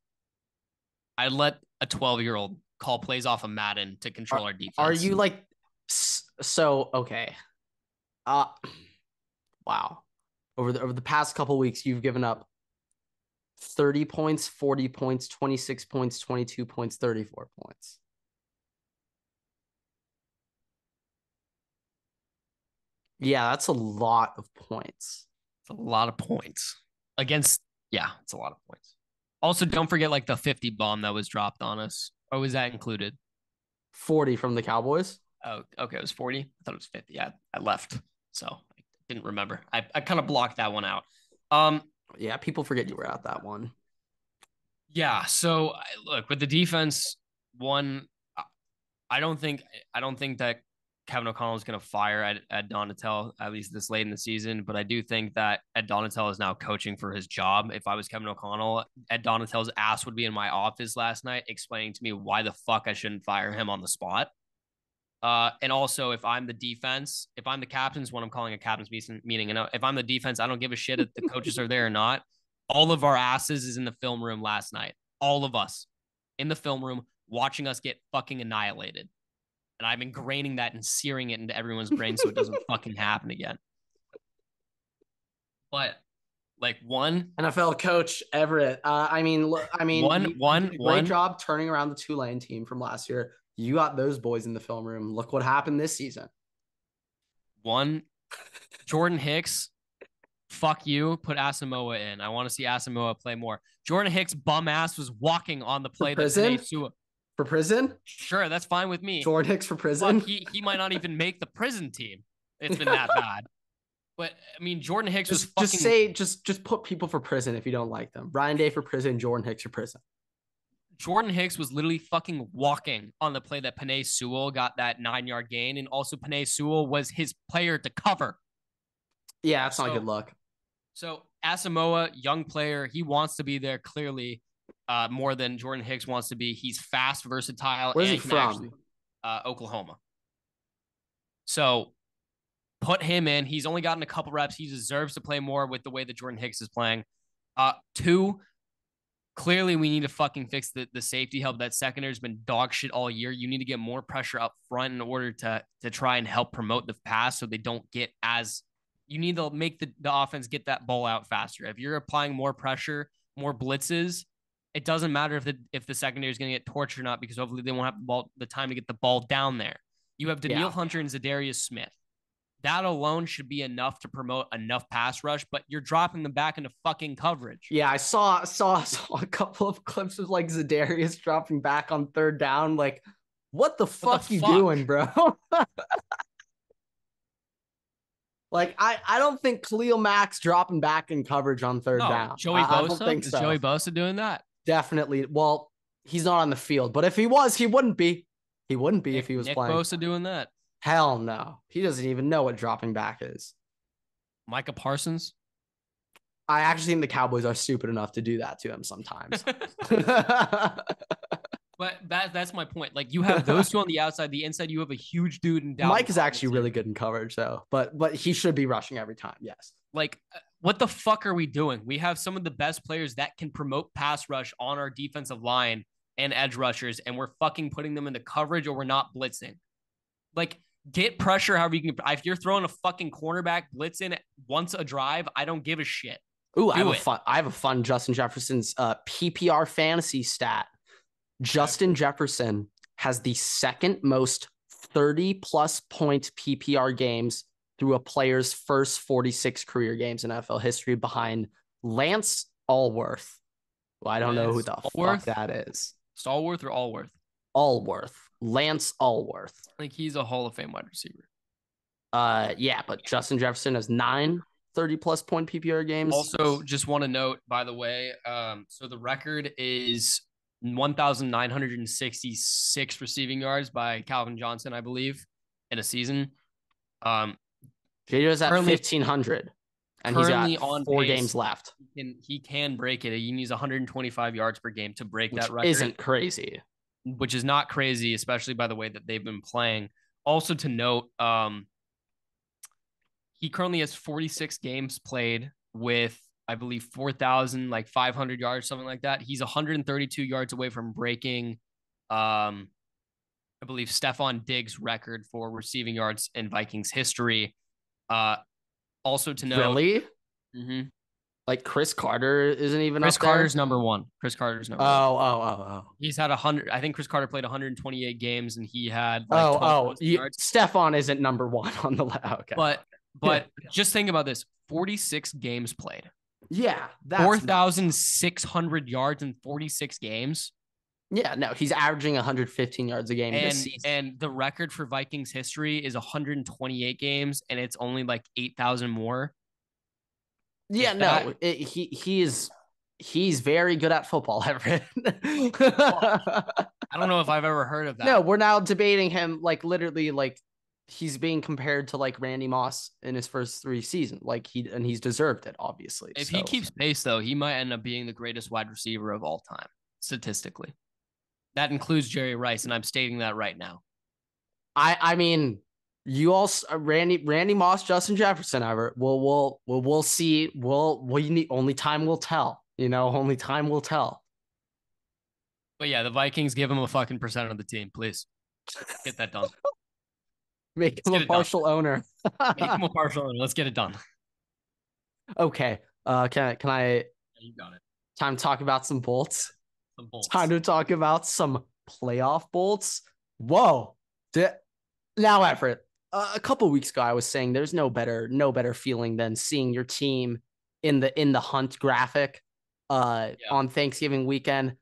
I'd let a 12 year old call plays off of Madden to control our defense. Are you like so okay? Uh wow. Over the over the past couple weeks, you've given up 30 points, 40 points, 26 points, 22 points, 34 points. Yeah, that's a lot of points. It's a lot of points against. Yeah, it's a lot of points. Also, don't forget like the 50 bomb that was dropped on us. Oh, or was that included? 40 from the Cowboys. Oh, okay. It was 40. I thought it was 50. Yeah, I left. So didn't remember. I, I kind of blocked that one out. Um, yeah, people forget you were at that one. Yeah. So look with the defense, one, I don't think I don't think that Kevin O'Connell is going to fire at, at Donatell at least this late in the season, but I do think that Ed Donatell is now coaching for his job. If I was Kevin O'Connell, Ed Donatell's ass would be in my office last night explaining to me why the fuck I shouldn't fire him on the spot. Uh, and also, if I'm the defense, if I'm the captain's what I'm calling a captain's meeting, and if I'm the defense, I don't give a shit if the coaches are there or not. All of our asses is in the film room last night. All of us in the film room watching us get fucking annihilated. And I'm ingraining that and searing it into everyone's brain so it doesn't fucking happen again. But like one NFL coach Everett. Uh, I mean, look, I mean, one, one, great one job turning around the Tulane team from last year. You got those boys in the film room. Look what happened this season. One, Jordan Hicks. Fuck you. Put Asamoah in. I want to see Asamoah play more. Jordan Hicks bum ass was walking on the play for prison? Sua. For prison? Sure, that's fine with me. Jordan Hicks for prison? Fuck, he, he might not even make the prison team. It's been that bad. But I mean, Jordan Hicks just, was fucking. Just say, just just put people for prison if you don't like them. Ryan Day for prison, Jordan Hicks for prison. Jordan Hicks was literally fucking walking on the play that Penei Sewell got that nine yard gain, and also Penei Sewell was his player to cover. Yeah, that's So- not good luck. So Asamoah, young player, he wants to be there clearly uh, more than Jordan Hicks wants to be. He's fast, versatile. Where's he from? actually- uh, Oklahoma. So put him in. He's only gotten a couple reps. He deserves to play more with the way that Jordan Hicks is playing. Uh, two, clearly we need to fucking fix the, the safety help. That secondary's been dog shit all year. You need to get more pressure up front in order to to try and help promote the pass so they don't get as you need to make the, the offense get that ball out faster. If you're applying more pressure, more blitzes, it doesn't matter if the if the secondary is going to get torched or not because hopefully they won't have the ball the time to get the ball down there. You have Danielle yeah. Hunter and Za'Darius Smith. That alone should be enough to promote enough pass rush, but you're dropping them back into fucking coverage. Yeah, I saw saw saw a couple of clips of like Za'Darius dropping back on third down. Like, what the what fuck the you fuck? doing, bro? Like I, I don't think Khalil Mack dropping back in coverage on third no, down. Joey I, Bosa, I think so. Joey Bosa doing that? Definitely. Well, he's not on the field, but if he was, he wouldn't be. He wouldn't be Nick, if he was Nick playing. Bosa doing that? Hell no. He doesn't even know what dropping back is. Micah Parsons. I actually think the Cowboys are stupid enough to do that to him sometimes. But that that's my point. Like you have those two on the outside, the inside you have a huge dude and Mike is actually really good in coverage though, but but he should be rushing every time. Yes. Like uh, what the fuck are we doing? We have some of the best players that can promote pass rush on our defensive line and edge rushers, and we're fucking putting them into coverage or we're not blitzing. Like get pressure however you can. If you're throwing a fucking cornerback blitz in once a drive, I don't give a shit. Ooh, I have it. a fun. I have a fun Justin Jefferson's uh, PPR fantasy stat. Justin Jefferson has the second most 30 plus point PPR games through a player's first 46 career games in NFL history behind Lance Alworth. Well, I don't Lance know who the Alworth? fuck that is. Stallworth or Alworth? Alworth. Lance Alworth. Like he's a Hall of Fame wide receiver. Uh yeah, but Justin Jefferson has nine 30 plus point PPR games. Also, just want to note, by the way, um, so the record is 1,966 receiving yards by Calvin Johnson, I believe, in a season. Um, JJ's at 1,500, and he's got on four pace. games left. He can, he can break it. He needs 125 yards per game to break which that record. Isn't crazy. Which is not crazy, especially by the way that they've been playing. Also to note, um, he currently has 46 games played with I believe 4,000, like 500 yards, something like that. He's 132 yards away from breaking, um, I believe, Stefon Diggs' record for receiving yards in Vikings history. Uh, also to know. Really? Mm-hmm. Like Cris Carter isn't even Cris Carter's number one. Cris Carter's number oh, one. Oh, oh, oh, He's had a hundred. I think Cris Carter played 128 games and he had. Like oh, oh. You, Stefon isn't number one on the. Okay. But but yeah. just think about this: 46 games played. Yeah, four thousand six hundred yards in forty six games. Yeah, no, he's averaging 115 yards a game and, this season. And the record for Vikings history is 128 games, and it's only like 8,000 more. Yeah, no, it, he he is he's very good at football, Everett. I don't know if I've ever heard of that. No, we're now debating him like literally like he's being compared to like Randy Moss in his first three seasons. Like he and he's deserved it, obviously. If so. he keeps pace though, he might end up being the greatest wide receiver of all time, statistically. That includes Jerry Rice, and I'm stating that right now. I I mean, you all Randy Randy Moss, Justin Jefferson, ever. We'll we'll we'll we'll see. We'll we need only time will tell. You know, only time will tell. But yeah, the Vikings give him a fucking percent of the team, please. Get that done. Make him a partial done. owner. Make him a partial owner. Let's get it done. Okay. Uh, can I? Can I? Yeah, you got it. Time to talk about some bolts. Some bolts. Time to talk about some playoff bolts. Whoa. Did, now, Everett. Uh, a couple weeks ago, I was saying there's no better, no better feeling than seeing your team in the in the hunt graphic uh yeah. on Thanksgiving weekend.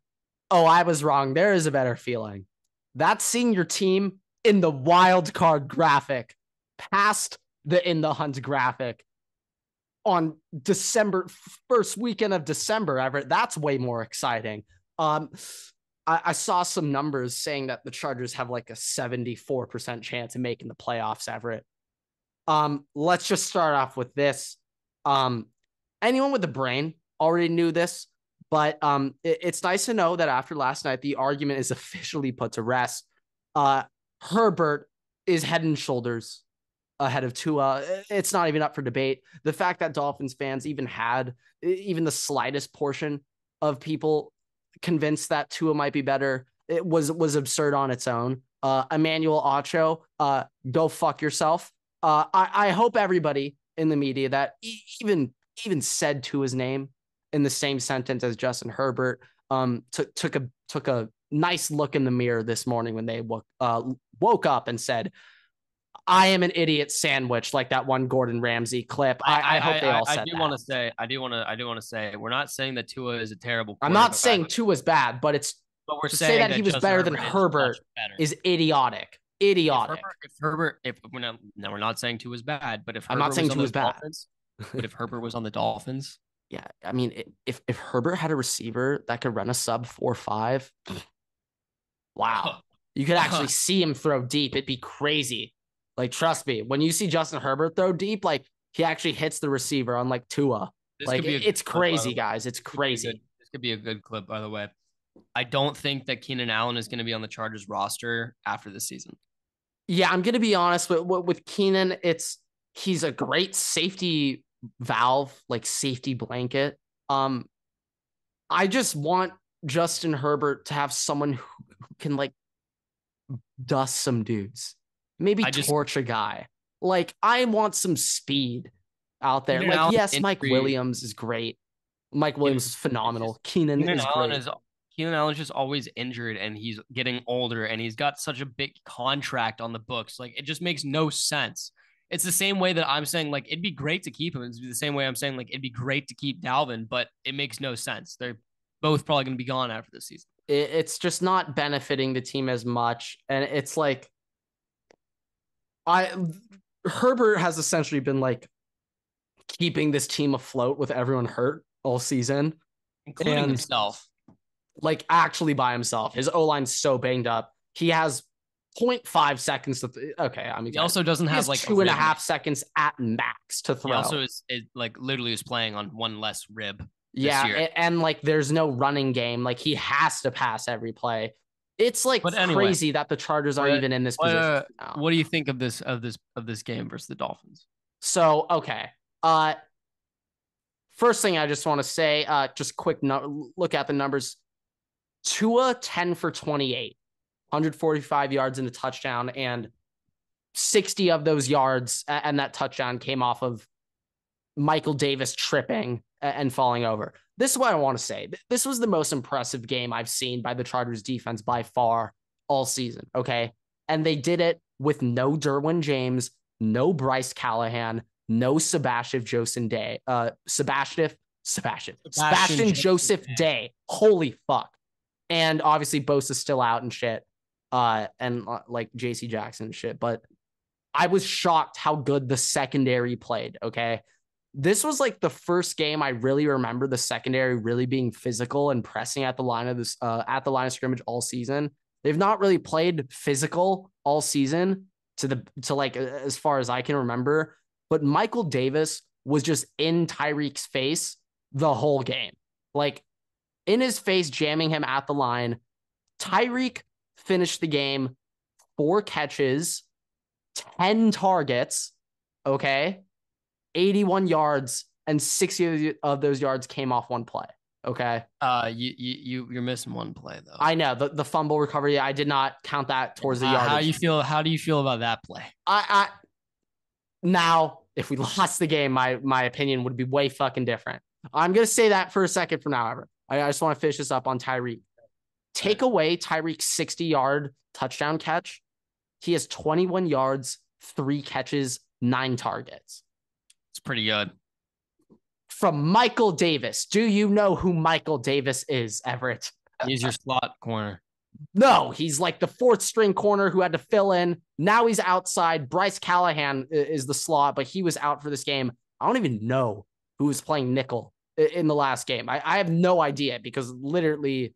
Oh, I was wrong. There is a better feeling. That's seeing your team in the wild card graphic past the in the hunt graphic on December first weekend of December, Everett. That's way more exciting. Um, I, I, saw some numbers saying that the Chargers have like a 74% chance of making the playoffs, Everett. Um, let's just start off with this. Um, anyone with a brain already knew this, but um, it, it's nice to know that after last night, the argument is officially put to rest. Uh, Herbert is head and shoulders ahead of Tua. It's not even up for debate. The fact that Dolphins fans even had even the slightest portion of people convinced that Tua might be better. It was was absurd on its own. Uh, Emmanuel Acho, uh, go fuck yourself. Uh, I, I hope everybody in the media that e- even even said to his name in the same sentence as Justin Herbert um, took took a took a nice look in the mirror this morning when they woke uh, woke up and said, "I am an idiot sandwich," like that one Gordon Ramsay clip. I, I, I hope they all I, said I do want to say, I do want to, I do want to say, we're not saying that Tua is a terrible. I'm not saying saying Tua's bad, but it's but we're to saying say that he was better than Herbert better. is idiotic. If Idiotic. Herbert, if Herbert, if we're not, no, we're not saying Tua's bad, but if I'm not saying was on bad. Dolphins, but if Herbert was on the Dolphins, Yeah, I mean, if if Herbert had a receiver that could run a sub four five, wow, you could actually see him throw deep. It'd be crazy. Like, trust me, when you see Justin Herbert throw deep, like he actually hits the receiver, unlike Tua. this like, could be a it- it's good clip, crazy, guys. It's This could crazy. good- This could be a good clip, by the way. I don't think that Keenan Allen is going to be on the Chargers roster after this season. Yeah, I'm gonna be honest with with, with Keenan. It's he's a great safety valve, like safety blanket. Um, I just want Justin Herbert to have someone who, who can like dust some dudes, maybe I just- torch a guy. Like I want some speed out there. Keenan like yes, Mike Williams is great. Mike Williams is phenomenal. Keenan, Keenan is Allen great. is Keenan Allen's just always injured and he's getting older and he's got such a big contract on the books. Like it just makes no sense. It's the same way that I'm saying like it'd be great to keep him. It's the same way I'm saying like it'd be great to keep Dalvin, but it makes no sense. They're both probably going to be gone after this season. it's just not benefiting the team as much. And it's like, I Herbert has essentially been like keeping this team afloat with everyone hurt all season, Including And- himself. like actually by himself. His O line's so banged up. He has 0.5 seconds to. Th- okay, I mean, He also doesn't he have like two and a half seconds at max to He throw. also is, like literally is playing on one less rib. yeah, year. a- and, like there's no running game. Like he has to pass every play. It's like anyway, crazy that the Chargers are what- even in this position. uh, now. What do you think of this of this of this game versus the Dolphins? So okay. Uh first thing I just want to say, uh just quick no- look at the numbers. Tua 10 for 28, 145 yards and a touchdown, and 60 of those yards and that touchdown came off of Michael Davis tripping and falling over. This is what I want to say. This was the most impressive game I've seen by the Chargers defense by far all season. Okay. And they did it with no Derwin James, no Bryce Callahan, no Sebastian Joseph Day. Uh Sebastian Sebastian Sebastian Sebastian Joseph Day. Day. Holy fuck. And obviously Bosa's still out and shit. Uh and uh, like JC Jackson and shit, but I was shocked how good the secondary played, okay? This was like the first game I really remember the secondary really being physical and pressing at the line of this uh at the line of scrimmage all season. They've not really played physical all season to the to like as far as I can remember, but Michael Davis was just in Tyreek's face the whole game. Like in his face jamming him at the line. Tyreek finished the game four catches, 10 targets, okay? 81 yards and 60 of those yards came off one play. Okay. Uh, you you you you're missing one play though. I know the, the fumble recovery. I did not count that towards the Uh, yardage. how you feel? How do you feel about that play? I, I now if we lost the game, my my opinion would be way fucking different. I'm gonna say that for a second from now. Ever, I, I just want to finish this up on Tyreek. Take away Tyreek's 60 yard touchdown catch. He has 21 yards, three catches, nine targets It's pretty good. from Michael Davis. Do you know who Michael Davis is, Everett? He's your slot corner. No, he's like the fourth string corner who had to fill in. Now he's outside. Bryce Callahan is the slot, but he was out for this game. I don't even know who was playing nickel in the last game. I, I have no idea because literally,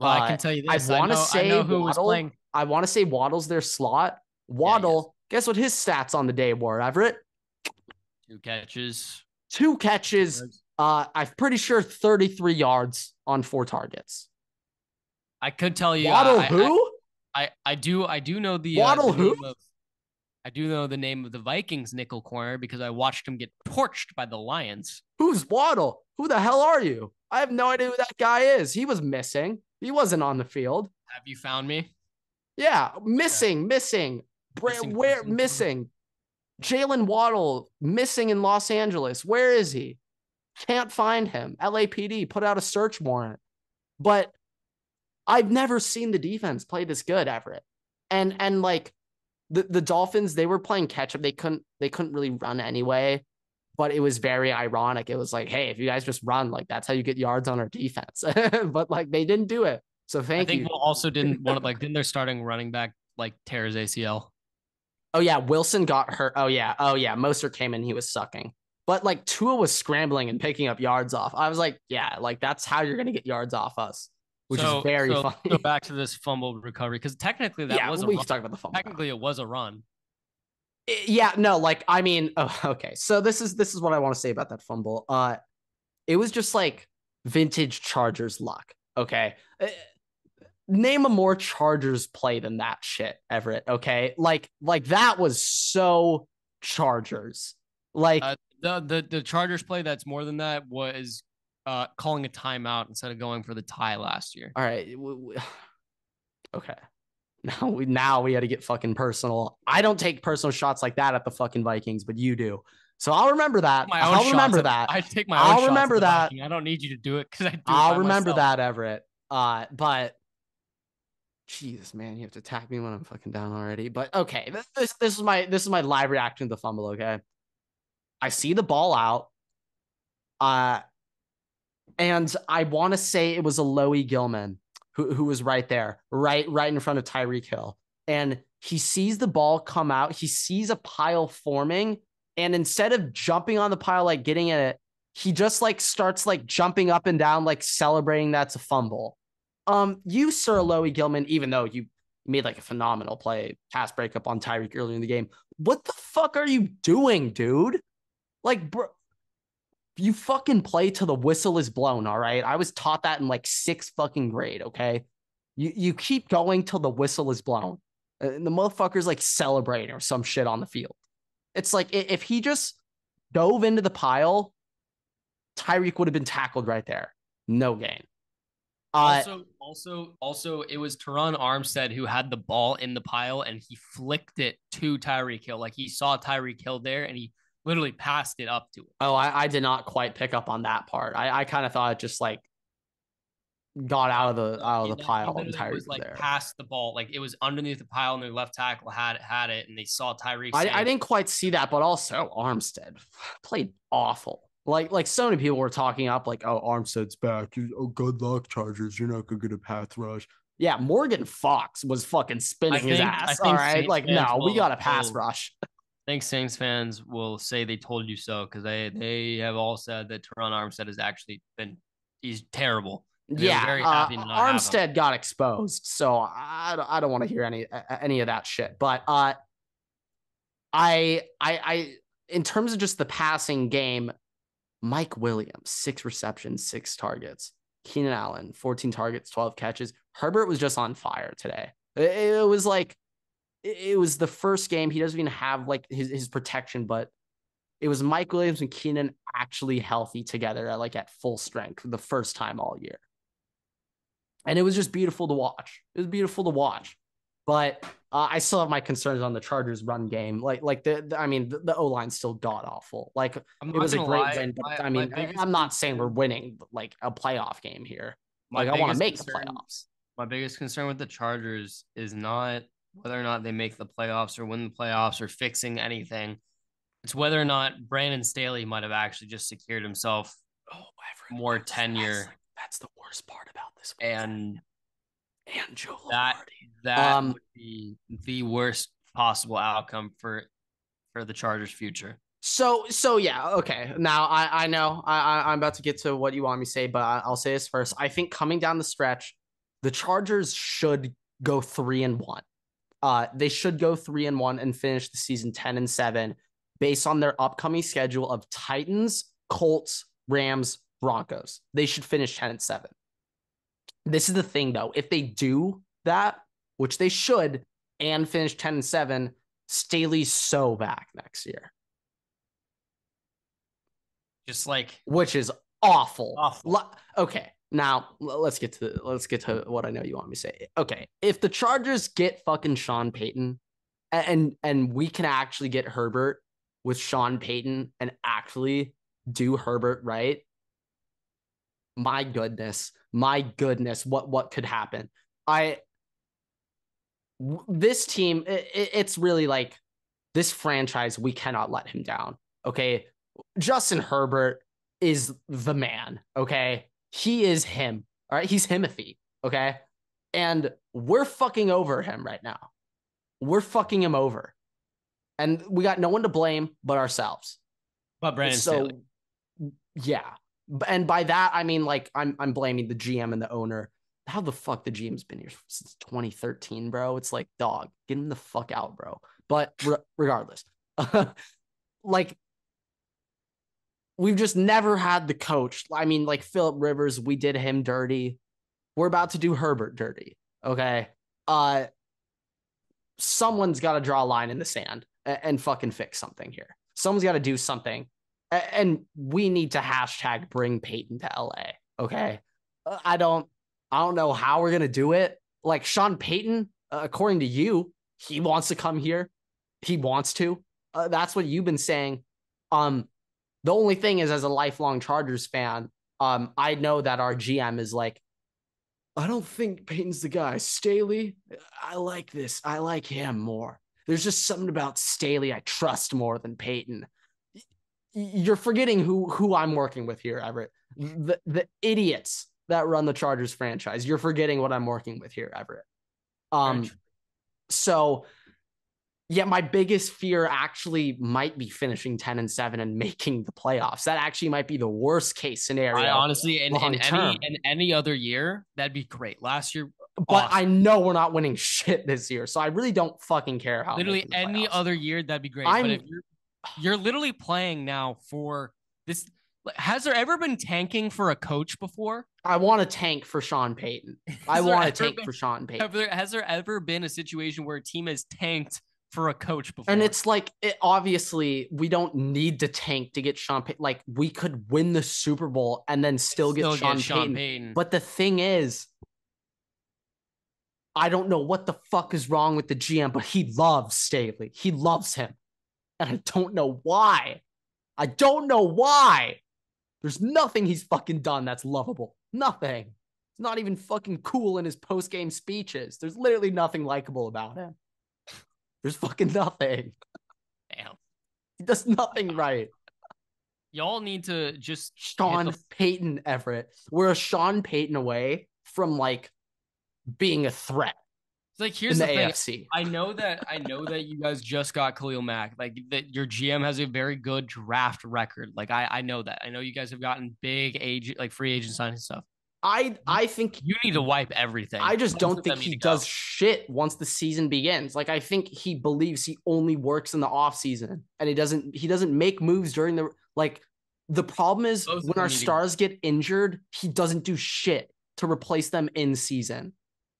Well, I Uh, can tell you this. I wanna say know who was playing. I want to say Waddle's their slot. Waddle, guess what his stats on the day were, Everett? Two catches. Two catches. Uh, I'm pretty sure 33 yards on four targets. I could tell you. Waddle I, I- who? I, I do I do know the uh, Waddle the who? of I do know the name of the Vikings nickel corner because I watched him get torched by the Lions. Who's Waddle? Who the hell are you? I have no idea who that guy is. He was missing. He wasn't on the field. Have you found me? Yeah, missing, missing. Missing where missing? Jalen Waddle missing in Los Angeles. Where is he? Can't find him. LAPD put out a search warrant. But I've never seen the defense play this good, Everett. And and like the, the Dolphins, they were playing catch up. They couldn't they couldn't really run anyway. But it was very ironic. It was like, hey, if you guys just run, like that's how you get yards on our defense. but like they didn't do it. So I thank think you. Also didn't want to like didn't their starting running back like tear his ACL? Oh yeah, Wilson got hurt. Oh yeah, oh yeah, Mostert came in, he was sucking. But like Tua was scrambling and picking up yards off. I was like, yeah, like that's how you're gonna get yards off us, which So- is very so, funny. So back to this fumble recovery because technically that yeah, was a we run. talk about the fumble. technically it was a run. I- yeah, no, like I mean, oh, okay. So this is this is what I want to say about that fumble. Uh, it was just like vintage Chargers luck. Okay, Uh, name a more Chargers play than that shit, Everett. Okay, like like that was so Chargers. Like Uh, The the the Chargers play that's more than that was uh calling a timeout instead of going for the tie last year. All right. Okay. Now we now we had to get fucking personal. I don't take personal shots like that at the fucking Vikings, but you do. So I'll remember that. My own I'll remember at- that. I take my own I'll shots remember that. Viking. I don't need you to do it because I do. I'll remember myself. that, Everett. Uh, but Jesus, man, you have to attack me when I'm fucking down already. But okay, this this, this is my this is my live reaction to the fumble. Okay, I see the ball out. Uh, and I want to say it was Alohi Gilman who who was right there, right right in front of Tyreek Hill, and he sees the ball come out. He sees a pile forming, and instead of jumping on the pile like getting at it, he just like starts like jumping up and down, like celebrating that's a fumble. Um, you, Sir Loey Gilman, even though you made like a phenomenal play, pass breakup on Tyreek earlier in the game, what the fuck are you doing, dude? Like, bro, you fucking play till the whistle is blown. All right, I was taught that in like sixth fucking grade. Okay, you you keep going till the whistle is blown. Uh, And the motherfucker's like celebrating or some shit on the field. It's like if he just dove into the pile, Tyreek would have been tackled right there. No gain. Uh, Also, also, also, it was Terron Armstead who had the ball in the pile and he flicked it to Tyreek Hill. Like he saw Tyreek Hill there and he literally passed it up to him. oh, I, I did not quite pick up on that part. I, I kind of thought it just like got out of the out of He the pile and Tyreek was was like there. past the ball, like it was underneath the pile, and their left tackle had had it, and they saw Tyreek. I, I didn't quite see that, but also Armstead played awful. Like like so many people were talking up like, oh, Armstead's back. Oh, good luck, Chargers. You're not gonna get a pass rush. Yeah, Morgan Fox was fucking spinning his think- I ass. All right, Saints like no, we got a pass will- rush. I think Saints fans will say they told you so because they they have all said that Terron Armstead has actually been he's terrible. They Yeah, very uh, to not have. Armstead got exposed, so I don't, I don't want to hear any any of that shit. But uh, I I I in terms of just the passing game, Mike Williams six receptions, six targets. Keenan Allen fourteen targets, twelve catches. Herbert was just on fire today. It, was like it, was the first game. He doesn't even have like his his protection, but it was Mike Williams and Keenan actually healthy together at like at full strength the first time all year and it was just beautiful to watch. It was beautiful to watch. But uh, I still have my concerns on the Chargers' run game. Like, like the, the- I mean, the, the O line's still god awful. Like, it was a great lie, win, but my- I mean, I'm not saying we're winning like a playoff game here. Like, I want to make the playoffs. My biggest concern with the Chargers is not whether or not they make the playoffs or win the playoffs or fixing anything. It's whether or not Brandon Staley might have actually just secured himself Oh, more tenure. That's the worst part about this. and and Joe that- Lombardi. that Um, would be the worst possible outcome for for the Chargers' future. So so yeah okay. Now I I know I, I I'm about to get to what you want me to say but I, I'll say this first. I think coming down the stretch the Chargers should go three and one. Uh they should go three and one and finish the season ten and seven based on their upcoming schedule of Titans Colts Rams Broncos. They should finish ten and seven this is the thing though if they do that which they should and finish ten and seven Staley's so back next year, Just like which is awful. Awful. Lo- Okay, now let's get to let's get to what I know you want me to say. Okay, if the Chargers get fucking Sean Payton, and and we can actually get Herbert with Sean Payton and actually do Herbert right, my goodness, my goodness, what what could happen? I this team, i i- it's really like this franchise. We cannot let him down. Okay, Justin Herbert is the man. Okay, he is him. All right, he's Himothy. Okay, and we're fucking over him right now. We're fucking him over, and we got no one to blame but ourselves but Brandon so Staley. yeah and by that i mean like i'm i'm blaming the gm and the owner. How the fuck the gm's been here since 2013 bro? It's like dog get him the fuck out bro. But re- regardless like we've just never had the coach. I mean like philip rivers we did him dirty. We're about to do herbert dirty okay? Uh someone's got to draw a line in the sand and, and fucking fix something here. Someone's got to do something and we need to hashtag bring Payton to LA. Okay. Uh, I don't I don't know how we're gonna do it. Like Sean Payton, uh, according to you, he wants to come here. He wants to. Uh, that's what you've been saying. Um, the only thing is, as a lifelong Chargers fan, um, I know that our GM is like, I don't think Payton's the guy. Staley, I like this. I like him more. There's just something about Staley I trust more than Payton you're forgetting who who I'm working with here, Everett. The the idiots that run the Chargers franchise. You're forgetting what I'm working with here, Everett. Um, so yeah, my biggest fear actually might be finishing 10 and 7 and making the playoffs. That actually might be the worst case scenario. I honestly, in, in any in any other year, that'd be great. Last year, but awesome. I know we're not winning shit this year. So I really don't fucking care how literally any playoffs. other year, that'd be great. I'm- but if you're literally playing now for this. Has there ever been tanking for a coach before? I want to tank for Sean Payton. I want to tank been- for Sean Payton. There has there ever been a situation where a team has tanked for a coach before? And it's like, it, obviously, we don't need to tank to get Sean Payton. Like, we could win the Super Bowl and then still, get, Sean, Payton. Payton. But the thing is, I don't know what the fuck is wrong with the GM, but he loves Staley. He loves him. And I don't know why. I don't know why. There's nothing he's fucking done that's lovable. Nothing. He's not even fucking cool in his post game speeches. There's literally nothing likable about him. There's fucking nothing. Damn. He does nothing right. Y'all need to just Sean the- Payton Everett. We're a Sean Payton away from like being a threat It's like here's the, the, thing. AFC. I know that I know that you guys just got Khalil Mack. Like that your GM has a very good draft record. Like I I know that. I know you guys have gotten big age like free agent signing stuff. I I think You need to wipe everything. I just don't think he need to go. does shit once the season begins. Like I think he believes he only works in the off season and he doesn't he doesn't make moves during the like the problem is Both when our stars get injured, he doesn't do shit to replace them in season.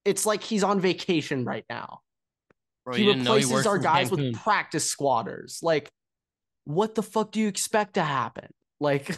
It's like he's on vacation right now. Bro, he you he replaces our guys with practice squatters. Like, what the fuck do you expect to happen? Like,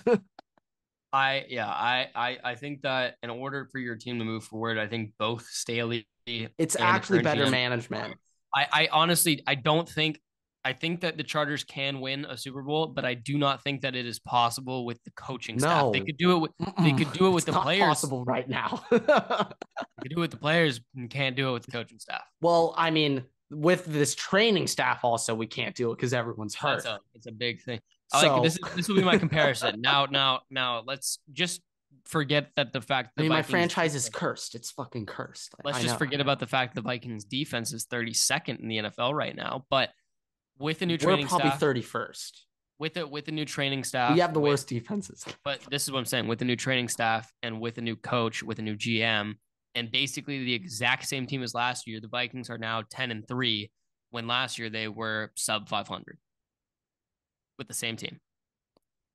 I yeah, I, I I think that in order for your team to move forward, I think both Staley it's actually better management. I, I honestly I don't think I think that the Chargers can win a Super Bowl, but I do not think that it is possible with the coaching staff. They could do it with They could do it with It's the not players. Possible right now. they could do it with the players and can't do it with the coaching staff. well, I mean, with this training staff, also we can't do it because everyone's hurt. That's a it's a big thing. I So- like this is this will be my comparison. now now now let's just forget that the fact I the mean, my franchise is cursed. It's fucking cursed. Let's I just know. forget about the fact the Vikings defense is 32nd in the NFL right now, but with a new training staff. We're probably thirty first. with it with the new training staff, We have the with- worst defenses. But this is what I'm saying with the new training staff and with a new coach, with a new GM, and basically the exact same team as last year. The Vikings are now 10 and 3 when last year they were sub 500 with the same team.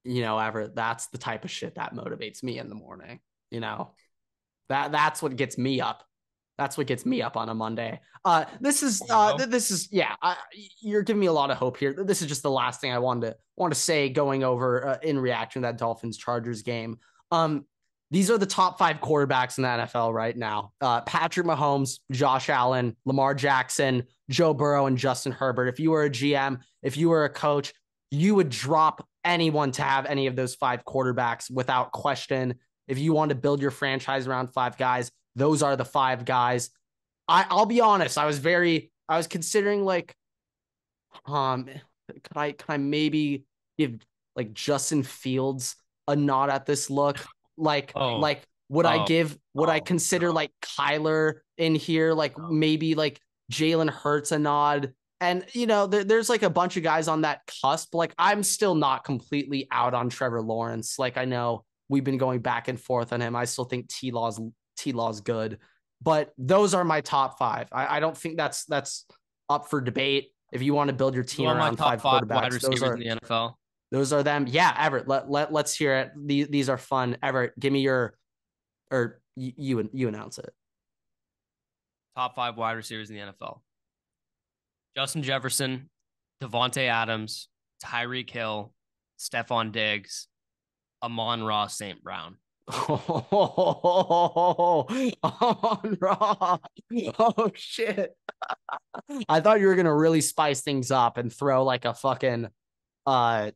You know, Everett. That's the type of shit that motivates me in the morning. You know, that that's what gets me up. That's what gets me up on a Monday. Uh, this is uh, this is yeah. I, you're giving me a lot of hope here. This is just the last thing I wanted to want to say going over uh, in reaction to that Dolphins Chargers game. Um, these are the top five quarterbacks in the NFL right now: uh, Patrick Mahomes, Josh Allen, Lamar Jackson, Joe Burrow, and Justin Herbert. If you were a GM, if you were a coach, you would drop anyone to have any of those five quarterbacks without question. If you want to build your franchise around five guys, those are the five guys. I, I'll be honest, I was very, I was considering like, um, could I, could I maybe give like Justin Fields a nod at this look? Like, oh. like, would oh. I give, would oh. I consider like Kyler in here? Like maybe like Jalen Hurts a nod? And you know, there, there's like a bunch of guys on that cusp. Like I'm still not completely out on Trevor Lawrence. Like I know we've been going back and forth on him. I still think T Law's T Law's good, but those are my top five. I, I, don't think that's that's up for debate. If you want to build your team around five, five quarterbacks, those are in the NFL. Those are them. Yeah, Everett. Let let let's hear it. These these are fun. Everett, give me your, or you you, you announce it. Top five wide receivers in the NFL. Justin Jefferson, Davante Adams, Tyreek Hill, Stefon Diggs, Amon-Ra St. Brown. Oh, Amon Ra. Oh shit. I thought you were gonna really spice things up and throw like a fucking uh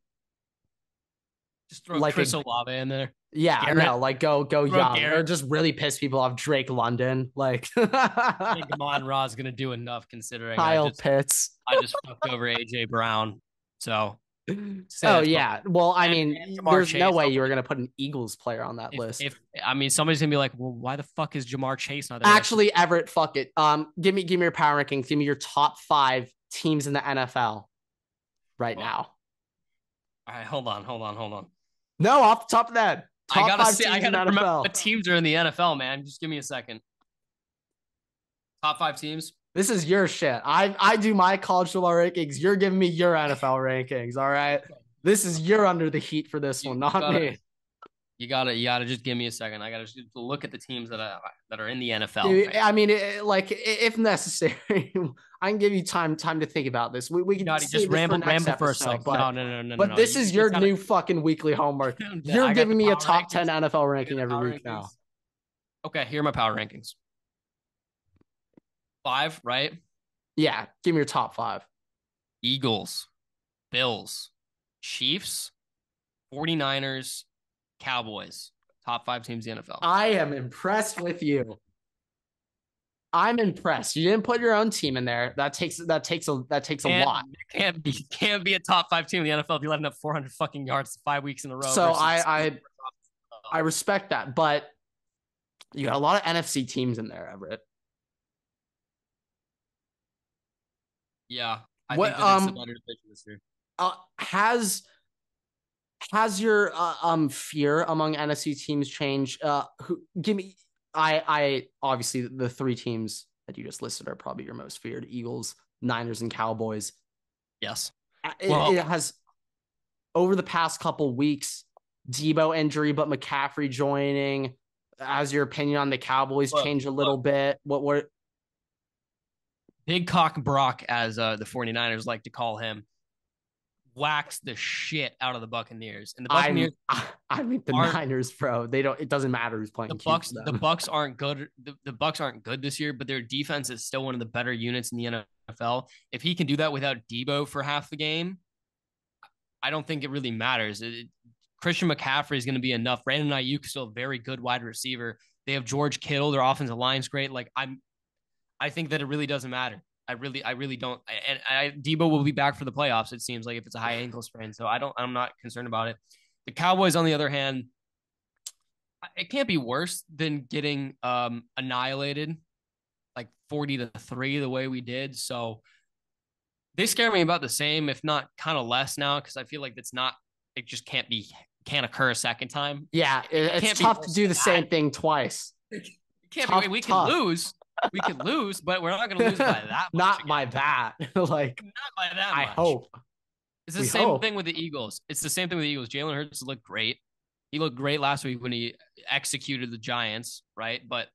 just throw like Chris a, Olave in there. Yeah, Garrett. no, like go go throw young Garrett. or just really piss people off. Drake London, like I think Amon Ra is gonna do enough considering Kyle I just, Pitts. I just fucked over AJ Brown. So oh yeah. Well, I mean, there's Chase, no way you were gonna put an Eagles player on that if, list. If I mean, somebody's gonna be like, "Well, why the fuck is Ja'Marr Chase not there?" Actually, list? Everett, fuck it. Um, give me give me your power rankings. Give me your top five teams in the NFL right well, now. All right, hold on, hold on, hold on. No, off the top of that, top I gotta see. I gotta remember NFL. what teams are in the NFL, man. Just give me a second. Top five teams. This is your shit. I I do my college football rankings. You're giving me your NFL rankings. All right. This is you're under the heat for this you one, not gotta, me. You gotta you gotta just give me a second. I gotta look at the teams that are that are in the NFL. Dude, I mean, it, like if necessary, I can give you time time to think about this. We we can just ramble ramble for a second. But, no, no, no, no. But no, this is your gotta, new fucking weekly homework. You're giving me a top rankings. ten NFL ranking every week rankings. now. Okay, here are my power rankings. Five, right? Yeah, give me your top five. Eagles, Bills, Chiefs, 49ers, Cowboys. Top five teams in the NFL. I am impressed with you. I'm impressed. You didn't put your own team in there. That takes that takes a that takes a lot. Can't be can't be a top five team in the NFL if you let up 400 fucking yards five weeks in a row. So I I I respect that, but you got a lot of NFC teams in there, Everett. Yeah, I what, think um, it's a better division this year. Uh, has has your uh, um fear among NFC teams changed? Uh, who give me? I I obviously the three teams that you just listed are probably your most feared: Eagles, Niners, and Cowboys. Yes. Uh, it, well, it has over the past couple weeks, Deebo injury, but McCaffrey joining. Has your opinion on the Cowboys well, changed a little well, bit? What what Big Cock Brock, as uh, the 49ers like to call him, whacks the shit out of the Buccaneers. And the Buccaneers, I, I mean the Niners, bro. They don't. It doesn't matter who's playing. The Bucks. The Bucks aren't good. The, the Bucks aren't good this year, but their defense is still one of the better units in the NFL. If he can do that without Deebo for half the game, I don't think it really matters. It, Christian McCaffrey is going to be enough. Brandon Aiyuk is still a very good wide receiver. They have George Kittle. Their offensive line's great. Like I'm I think that it really doesn't matter. I really, I really don't. And I, Deebo will be back for the playoffs. It seems like if it's a high ankle sprain, so I don't. I'm not concerned about it. The Cowboys, on the other hand, it can't be worse than getting um, annihilated, like forty to three, the way we did. So they scare me about the same, if not kind of less now, because I feel like it's not. It just can't be can't occur a second time. Yeah, it, it's tough to do the same thing twice. It can't tough, be. We can lose we could lose, but we're not going to lose by that. not by that. like not by that. I hope. It's the we same hope. thing with the Eagles. It's the same thing with the Eagles. Jalen Hurts looked great. He looked great last week when he executed the Giants, right? But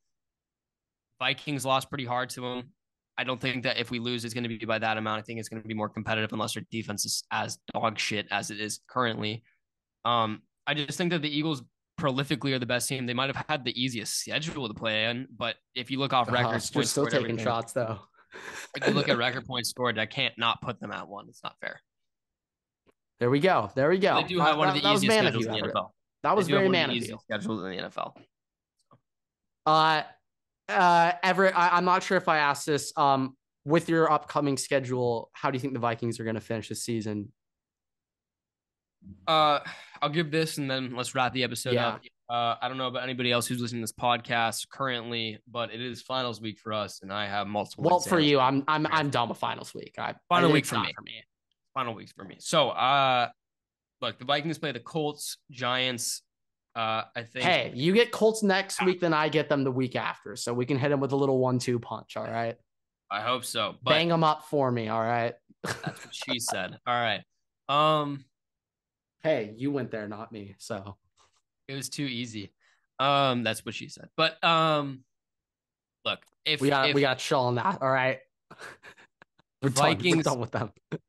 Vikings lost pretty hard to them. I don't think that if we lose, it's going to be by that amount. I think it's going to be more competitive unless our defense is as dog shit as it is currently. Um, I just think that the Eagles prolifically are the best team. They might have had the easiest schedule to play in, but if you look off records, uh, still taking shots though. if you look at record points scored, I can't not put them at one. It's not fair. There we go. There we go. They do have one of the easiest schedules in the NFL. That was very man of you. Schedule in the NFL. Uh, uh, Everett, I, I'm not sure if I asked this. Um, with your upcoming schedule, how do you think the Vikings are going to finish this season? Uh, I'll give this and then let's wrap the episode yeah. up. Uh, I don't know about anybody else who's listening to this podcast currently, but it is finals week for us, and I have multiple. Well, for you, I'm I'm I'm done with finals week. I, final I week for me. for me. Final weeks for me. So, uh, look, the Vikings play the Colts, Giants. Uh, I think. Hey, you get Colts next week, then I get them the week after, so we can hit them with a little one-two punch. All right. I hope so. But Bang them up for me. All right. that's what she said. All right. Um. Hey, you went there, not me. So it was too easy. Um, that's what she said. But um, look, if we got if, we got chill on that. All right. The Vikings done, done with them.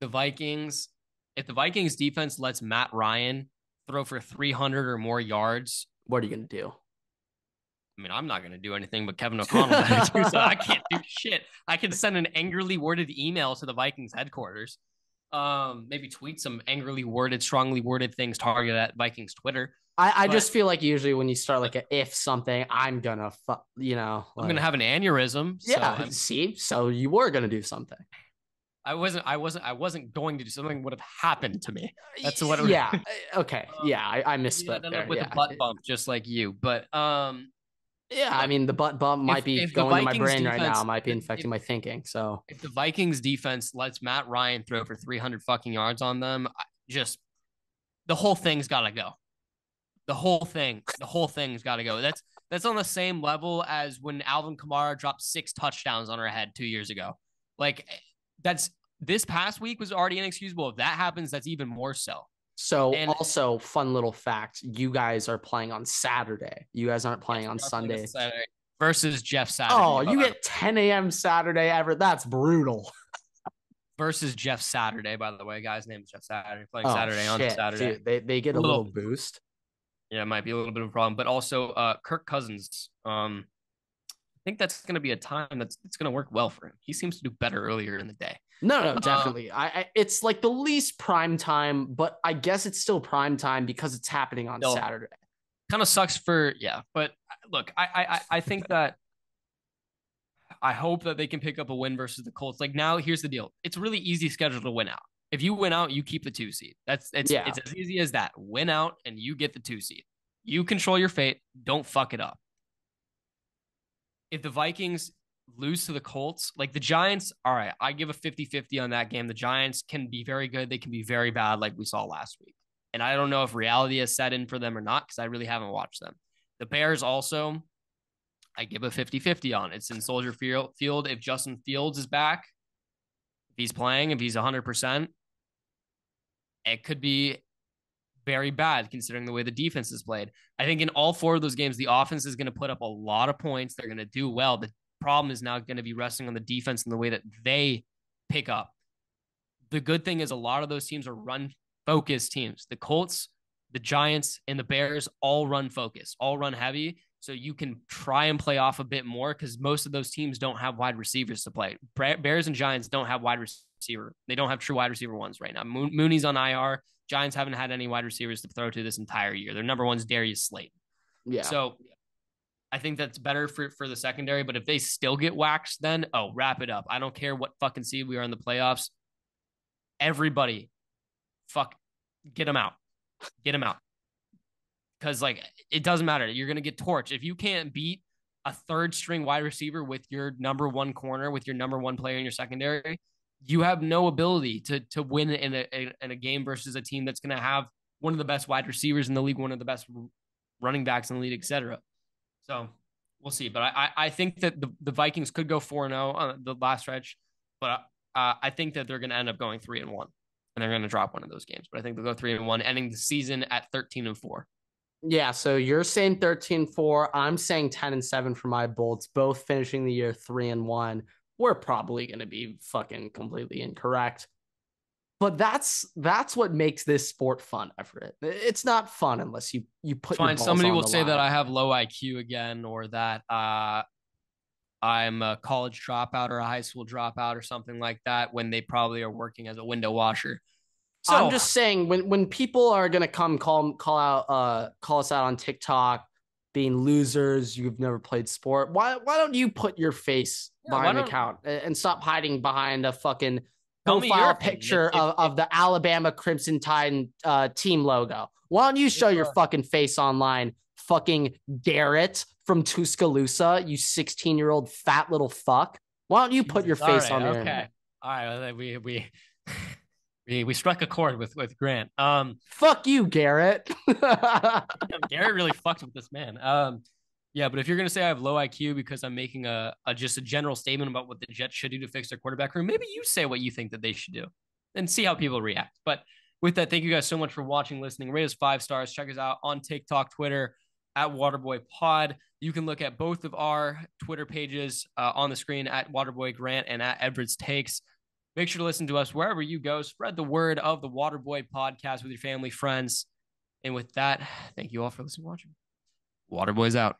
The Vikings, if the Vikings defense lets Matt Ryan throw for 300 or more yards, what are you gonna do? I mean, I'm not going to do anything but Kevin O'Connell, do, so I can't do shit. I can send an angrily worded email to the Vikings headquarters um, maybe tweet some angrily worded, strongly worded things targeted at Vikings Twitter. I, I but, just feel like usually when you start like a if something, I'm gonna, fu- you know, like, I'm gonna have an aneurysm. Yeah. So see, so you were gonna do something. I wasn't. I wasn't. I wasn't going to do something. Would have happened to me. That's what. yeah. okay. Yeah. I, I misspoke yeah, there. With yeah. a butt bump, just like you. But um, yeah, I mean the butt bump might if, be if going to my brain defense, right now. Might be infecting if, my thinking. So if the Vikings defense lets Matt Ryan throw for 300 fucking yards on them, just the whole thing's got to go. The whole thing, the whole thing's got to go. That's that's on the same level as when Alvin Kamara dropped six touchdowns on our head two years ago. Like eh, that's this past week was already inexcusable. If that happens, that's even more so. So and also fun little fact, you guys are playing on Saturday. You guys aren't playing on Sunday. Saturday versus Jeff Saturday. Oh, you get 10 a.m. Saturday ever. That's brutal. versus Jeff Saturday, by the way. Guy's name is Jeff Saturday. Playing oh, Saturday shit. on Saturday. Dude, they, they get a, a little, little, boost. Yeah, it might be a little bit of a problem. But also uh Kirk Cousins. Um I think that's gonna be a time that's it's gonna work well for him. He seems to do better earlier in the day. No, no, um, definitely. Um, I, I, it's like the least prime time, but I guess it's still prime time because it's happening on Saturday. Kind of sucks for yeah, but look, I I I think that I hope that they can pick up a win versus the Colts. Like now, here's the deal: it's really easy schedule to win out. If you win out, you keep the two seed. That's it's yeah. it's as easy as that. Win out and you get the two seed. You control your fate. Don't fuck it up. If the Vikings lose to the Colts, like the Giants, all right, I give a 50 50 on that game. The Giants can be very good, they can be very bad, like we saw last week. And I don't know if reality has set in for them or not because I really haven't watched them. The Bears also, I give a 50 50 on. It's in Soldier Field. If Justin Fields is back, if he's playing, if he's 100%, it could be very bad considering the way the defense is played. I think in all four of those games, the offense is going to put up a lot of points. They're going to do well. The problem is now going to be resting on the defense and the way that they pick up. The good thing is a lot of those teams are run focused teams. The Colts, the Giants, and the Bears all run focus, all run heavy. So you can try and play off a bit more because most of those teams don't have wide receivers to play. Bears and Giants don't have wide receiver. They don't have true wide receiver ones right now. Mooney's on IR. Giants haven't had any wide receivers to throw to this entire year. Their number one's Darius Slayton. Yeah. So I think that's better for, for the secondary. But if they still get waxed, then oh, wrap it up. I don't care what fucking seed we are in the playoffs. Everybody, fuck, get them out, get them out. Because like it doesn't matter. You're gonna get torched if you can't beat a third string wide receiver with your number one corner, with your number one player in your secondary. You have no ability to to win in a in a game versus a team that's gonna have one of the best wide receivers in the league, one of the best running backs in the league, etc. So we'll see. But I, I think that the, the Vikings could go 4 0 on the last stretch, but uh, I think that they're going to end up going 3 and 1 and they're going to drop one of those games. But I think they'll go 3 and 1, ending the season at 13 and 4. Yeah, so you're saying 13 4. I'm saying 10 and 7 for my Bolts, both finishing the year 3 and 1. We're probably going to be fucking completely incorrect. But that's that's what makes this sport fun, Everett. It's not fun unless you you put Fine, somebody will say line. that I have low IQ again or that uh I'm a college dropout or a high school dropout or something like that when they probably are working as a window washer. So I'm just saying when when people are gonna come call call out uh call us out on TikTok being losers, you've never played sport. Why why don't you put your face yeah, behind the account and stop hiding behind a fucking profile picture of, of the Alabama Crimson Tide uh, team logo? Why don't you show your fucking face online, fucking Garrett from Tuscaloosa, you 16 year old fat little fuck? Why don't you put your face right, on there? Okay. All right. We we we, we struck a chord with with Grant. Um, fuck you, Garrett. Garrett really fucked with this man. Um, yeah, but if you're gonna say I have low IQ because I'm making a, a just a general statement about what the Jets should do to fix their quarterback room, maybe you say what you think that they should do, and see how people react. But with that, thank you guys so much for watching, listening. Rate us five stars. Check us out on TikTok, Twitter at Waterboy Pod. You can look at both of our Twitter pages uh, on the screen at Waterboy Grant and at Edwards Takes. Make sure to listen to us wherever you go. Spread the word of the Waterboy podcast with your family, friends. And with that, thank you all for listening, watching. Waterboy's out.